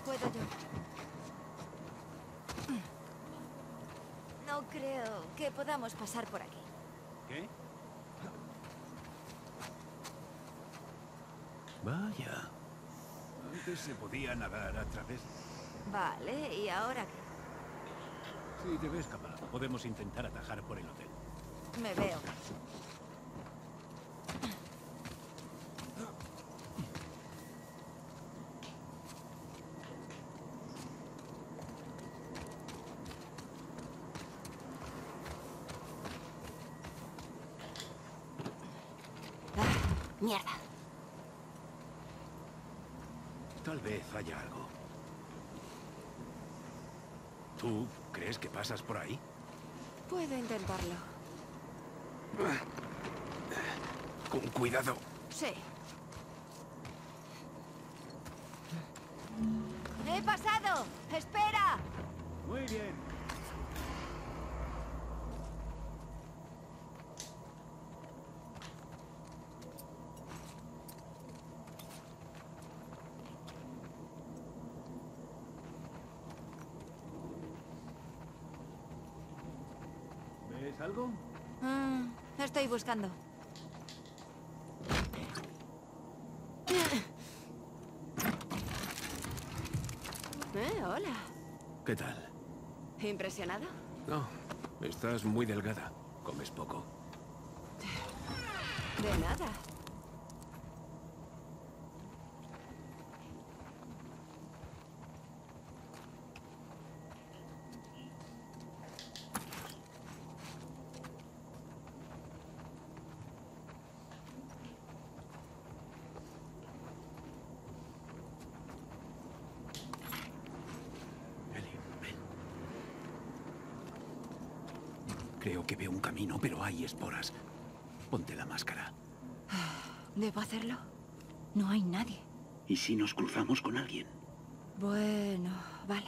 Puedo yo. No creo que podamos pasar por aquí. ¿Qué? Vaya. Antes se podía nadar a través... Vale, ¿y ahora qué? Si te ves capaz, podemos intentar atajar por el hotel. Me veo. Ah, mierda. Haya algo. ¿Tú crees que pasas por ahí? Puedo intentarlo. Con cuidado. Sí. ¡He pasado! ¡Espera! Muy bien. ¿Ves algo? Mm, estoy buscando. Eh, hola. ¿Qué tal? ¿Impresionado? No, estás muy delgada. Comes poco. De nada. Ellie, ven. Creo que veo un camino, pero hay esporas. Ponte la máscara. ¿Debo hacerlo? No hay nadie. ¿Y si nos cruzamos con alguien? Bueno, vale.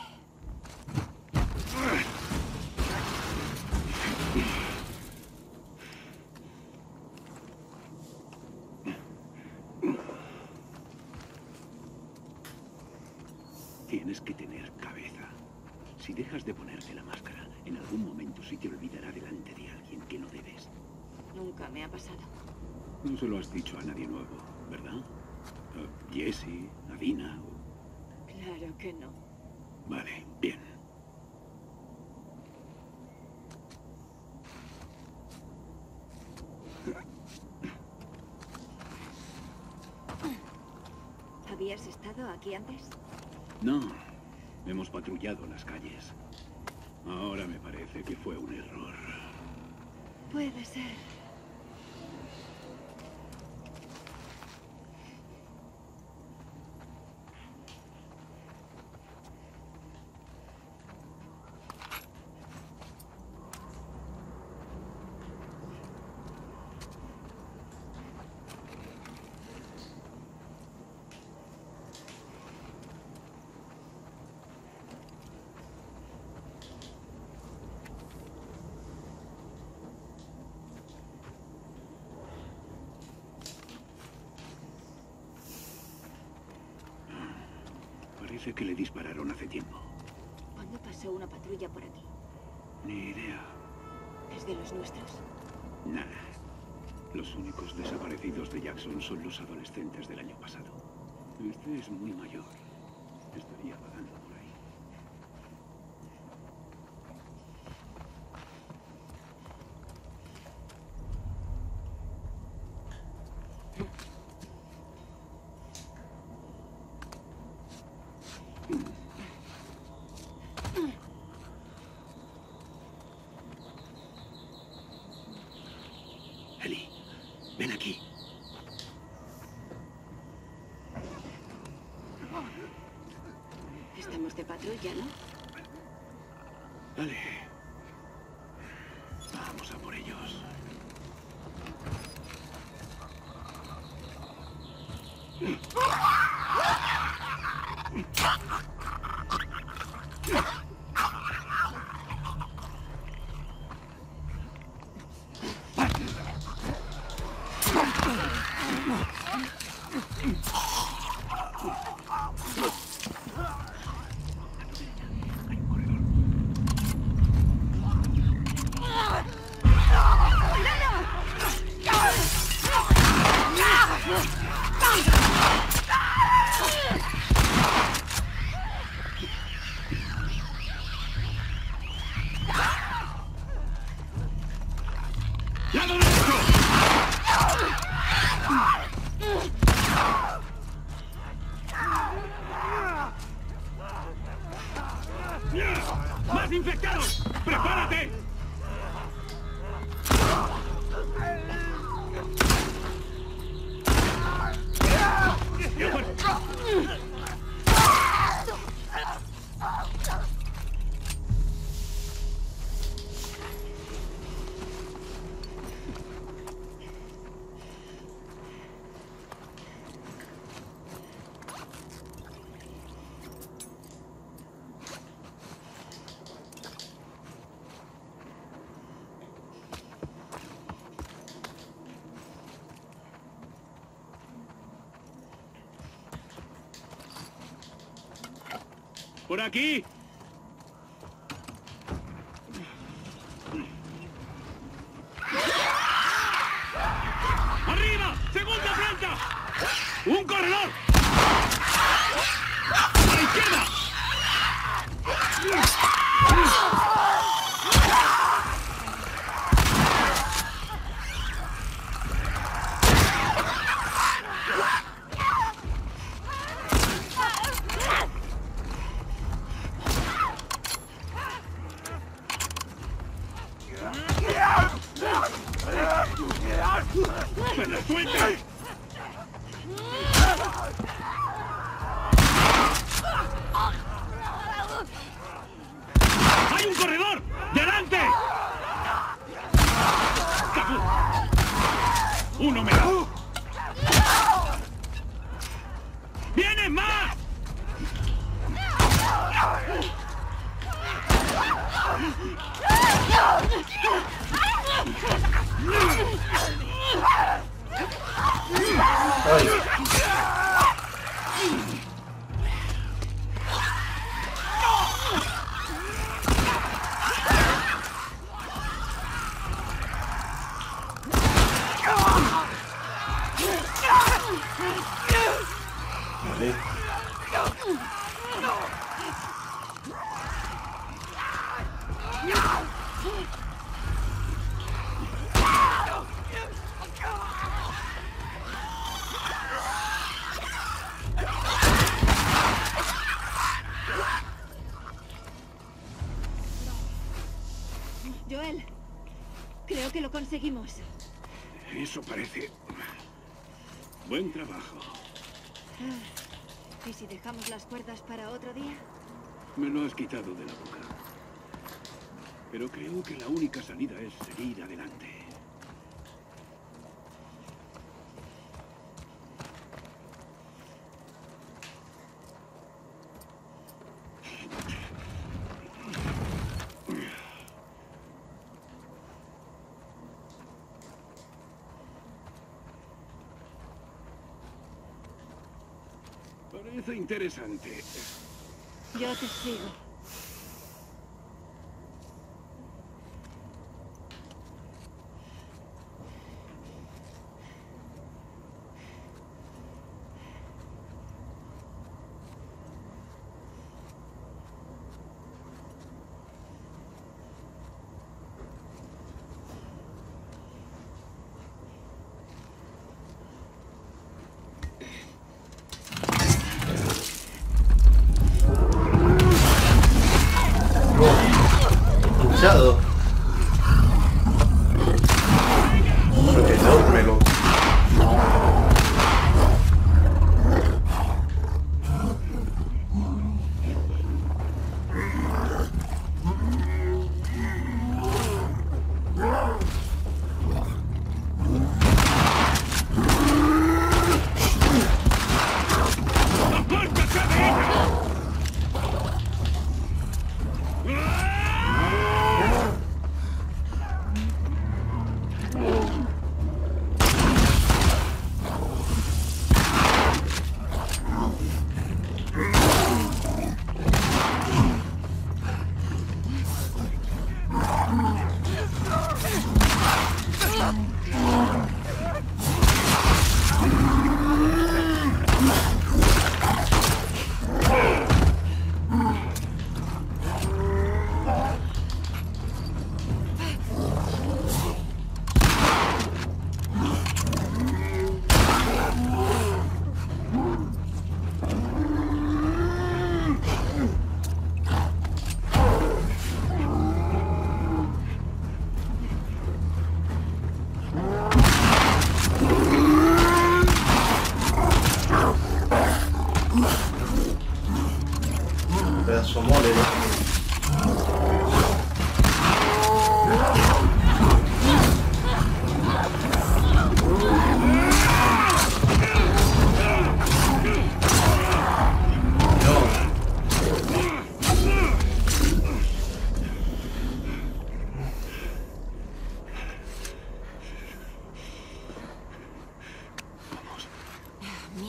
Tienes que tener cabeza. Si dejas de ponerte la máscara, en algún momento se te olvidará delante de alguien que no debes. Nunca me ha pasado. No se lo has dicho a nadie nuevo, ¿verdad? A Jesse, Claro que no. Vale, bien. ¿Habías estado aquí antes? No, hemos patrullado las calles. Ahora me parece que fue un error. Puede ser. Parece que le dispararon hace tiempo. ¿Cuándo pasó una patrulla por aquí? Ni idea. ¿Es de los nuestros? Nada. Los únicos desaparecidos de Jackson son los adolescentes del año pasado. Este es muy mayor. Estaría vagando por ahí. Ellie, ven aquí. Estamos de ¡Por aquí! Creo que lo conseguimos. Eso parece. Buen trabajo. ¿Y si dejamos las cuerdas para otro día? Me lo has quitado de la boca. Pero creo que la única salida es seguir adelante. Parece interesante. Yo te sigo.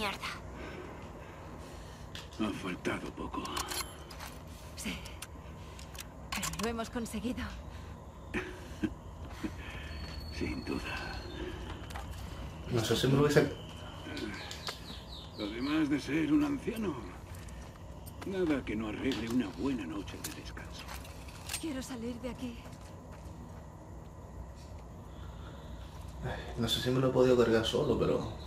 Mierda. Ha faltado poco. Sí. Pero lo hemos conseguido. Sin duda. No sé si me lo hubiese... Además de ser un anciano, nada que no arregle una buena noche de descanso. Quiero salir de aquí. No sé si me lo he podido cargar solo, pero...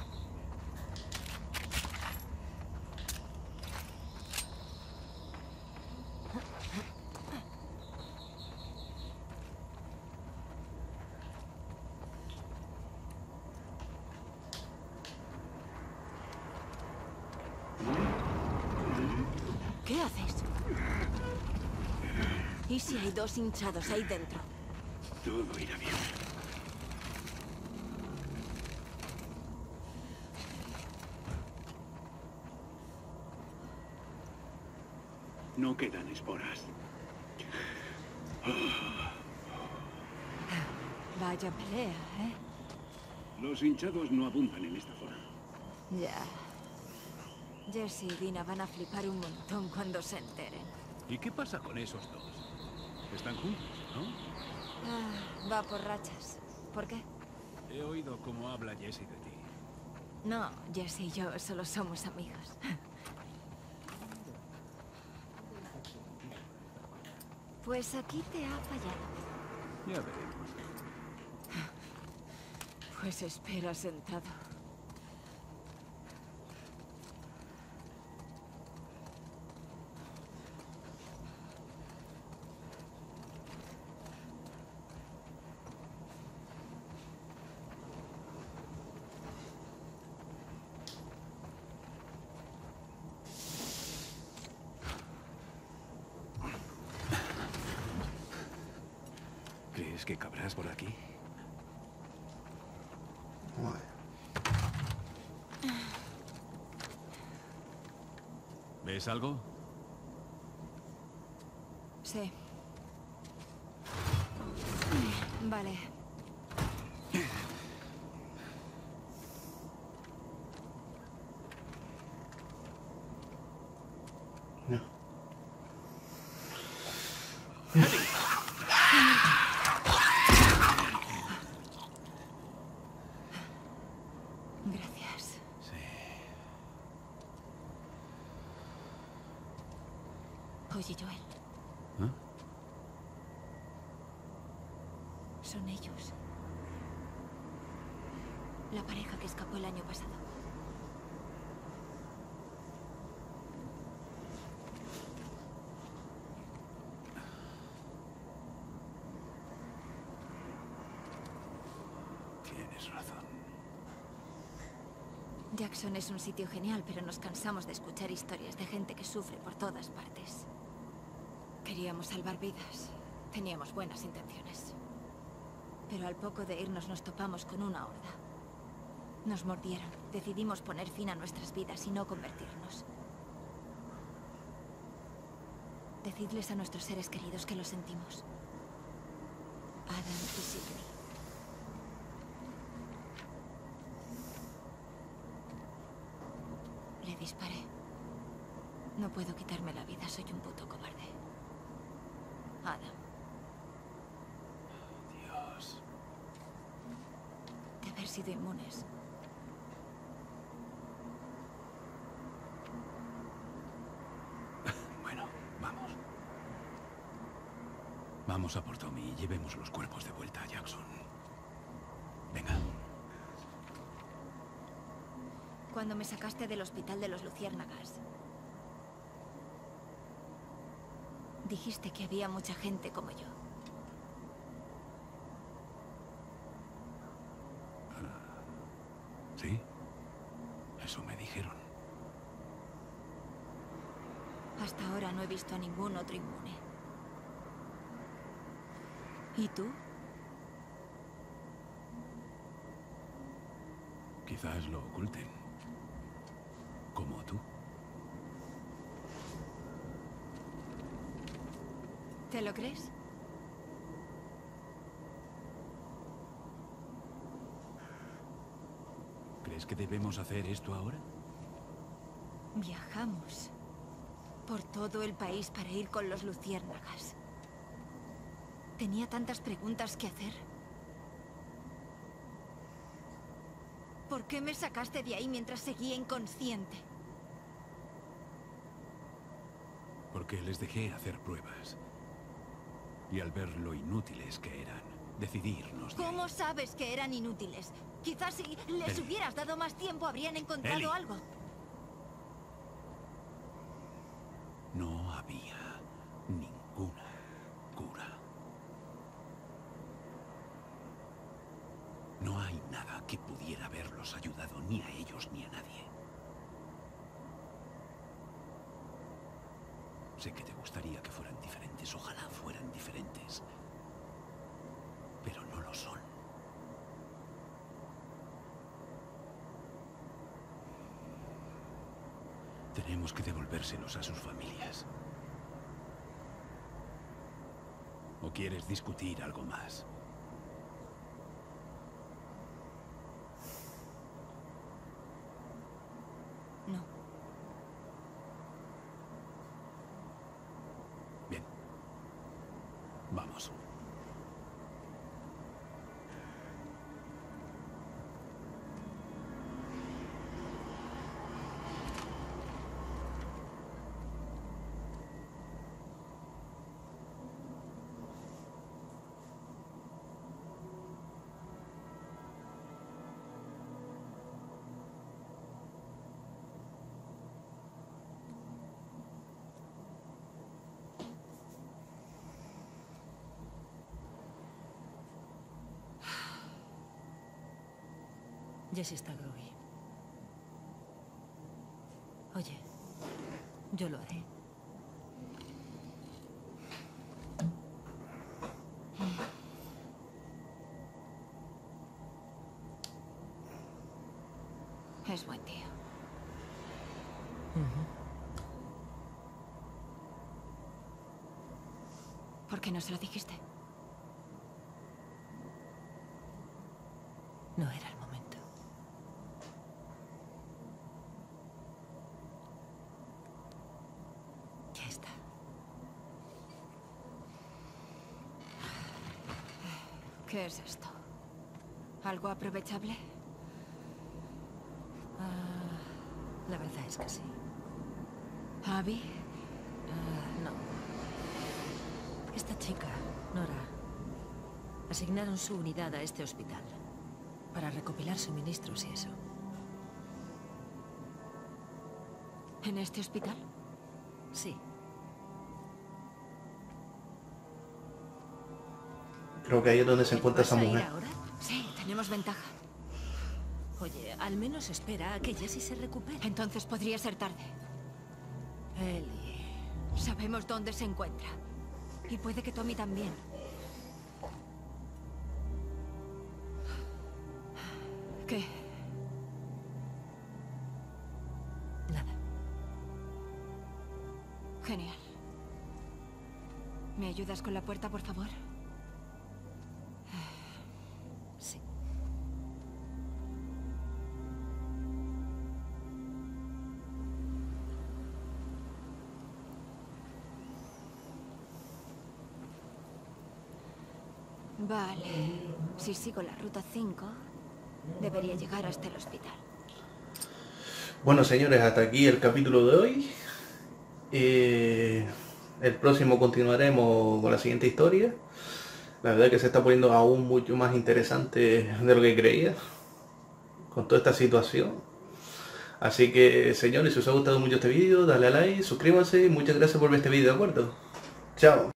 ¿Qué haces? ¿Y si hay dos hinchados ahí dentro? Todo irá bien. No quedan esporas. Vaya pelea, ¿eh? Los hinchados no abundan en esta zona. Ya. Jesse y Dina van a flipar un montón cuando se enteren. ¿Y qué pasa con esos dos? Están juntos, ¿no? Ah, va por rachas. ¿Por qué? He oído cómo habla Jesse de ti. No, Jesse y yo solo somos amigos. Pues aquí te ha fallado. Ya veremos. Pues espera sentado. ¿Crees que cabrás por aquí? Vale. ¿Ves algo? Sí. Vale. No. Gracias. Sí. Oye, Joel. ¿Ah? Son ellos. La pareja que escapó el año pasado. Tienes razón. Jackson es un sitio genial, pero nos cansamos de escuchar historias de gente que sufre por todas partes. Queríamos salvar vidas. Teníamos buenas intenciones. Pero al poco de irnos nos topamos con una horda. Nos mordieron. Decidimos poner fin a nuestras vidas y no convertirnos. Decidles a nuestros seres queridos que lo sentimos. Adam y Sidney. Le disparé. No puedo quitarme la vida, soy un puto cobarde. Adam, Dios. de haber sido inmunes. Bueno, vamos. Vamos a por Tommy y llevemos los cuerpos de vuelta a Jackson. Venga. Cuando me sacaste del hospital de los Luciérnagas, dijiste que había mucha gente como yo. ¿Sí? Eso me dijeron. Hasta ahora no he visto a ningún otro inmune. ¿Y tú? Quizás lo oculten. Como tú. ¿Te lo crees? ¿Crees que debemos hacer esto ahora? Viajamos por todo el país para ir con los luciérnagas. Tenía tantas preguntas que hacer. ¿Por qué me sacaste de ahí mientras seguía inconsciente? Porque les dejé hacer pruebas. Y al ver lo inútiles que eran, decidí irnos de ahí. ¿Cómo sabes que eran inútiles? Quizás si les hubieras dado más tiempo habrían encontrado algo. No había ninguna cura. No hay nada que pudiera haberlos ayudado ni a ellos ni a nadie. Sé que te gustaría que fueran diferentes, ojalá fueran diferentes. Pero no lo son. Tenemos que devolvérselos a sus familias. ¿O quieres discutir algo más? Jesse está groggy. Oye, yo lo haré. Mm. Es buen tío. ¿Por qué no se lo dijiste? ¿Qué es esto? ¿Algo aprovechable? Ah, la verdad es que sí. ¿Abby? Ah, no. Esta chica, Nora, asignaron su unidad a este hospital para recopilar suministros y eso. ¿En este hospital? Sí. Creo que ahí es donde se ¿Te encuentra esa mujer. ahora? Sí, tenemos ventaja. Oye, al menos espera a que Jessie se recupere. Entonces podría ser tarde. Ellie. Sabemos dónde se encuentra. Y puede que Tommy también. ¿Qué? Nada. Genial. ¿Me ayudas con la puerta, por favor? Si sigo la ruta 5, debería llegar hasta el hospital. Bueno, señores, hasta aquí el capítulo de hoy. Eh, el próximo continuaremos con la siguiente historia. La verdad que se está poniendo aún mucho más interesante de lo que creía con toda esta situación. Así que, señores, si os ha gustado mucho este vídeo, dale a like, suscríbanse y muchas gracias por ver este vídeo, ¿de acuerdo? Chao.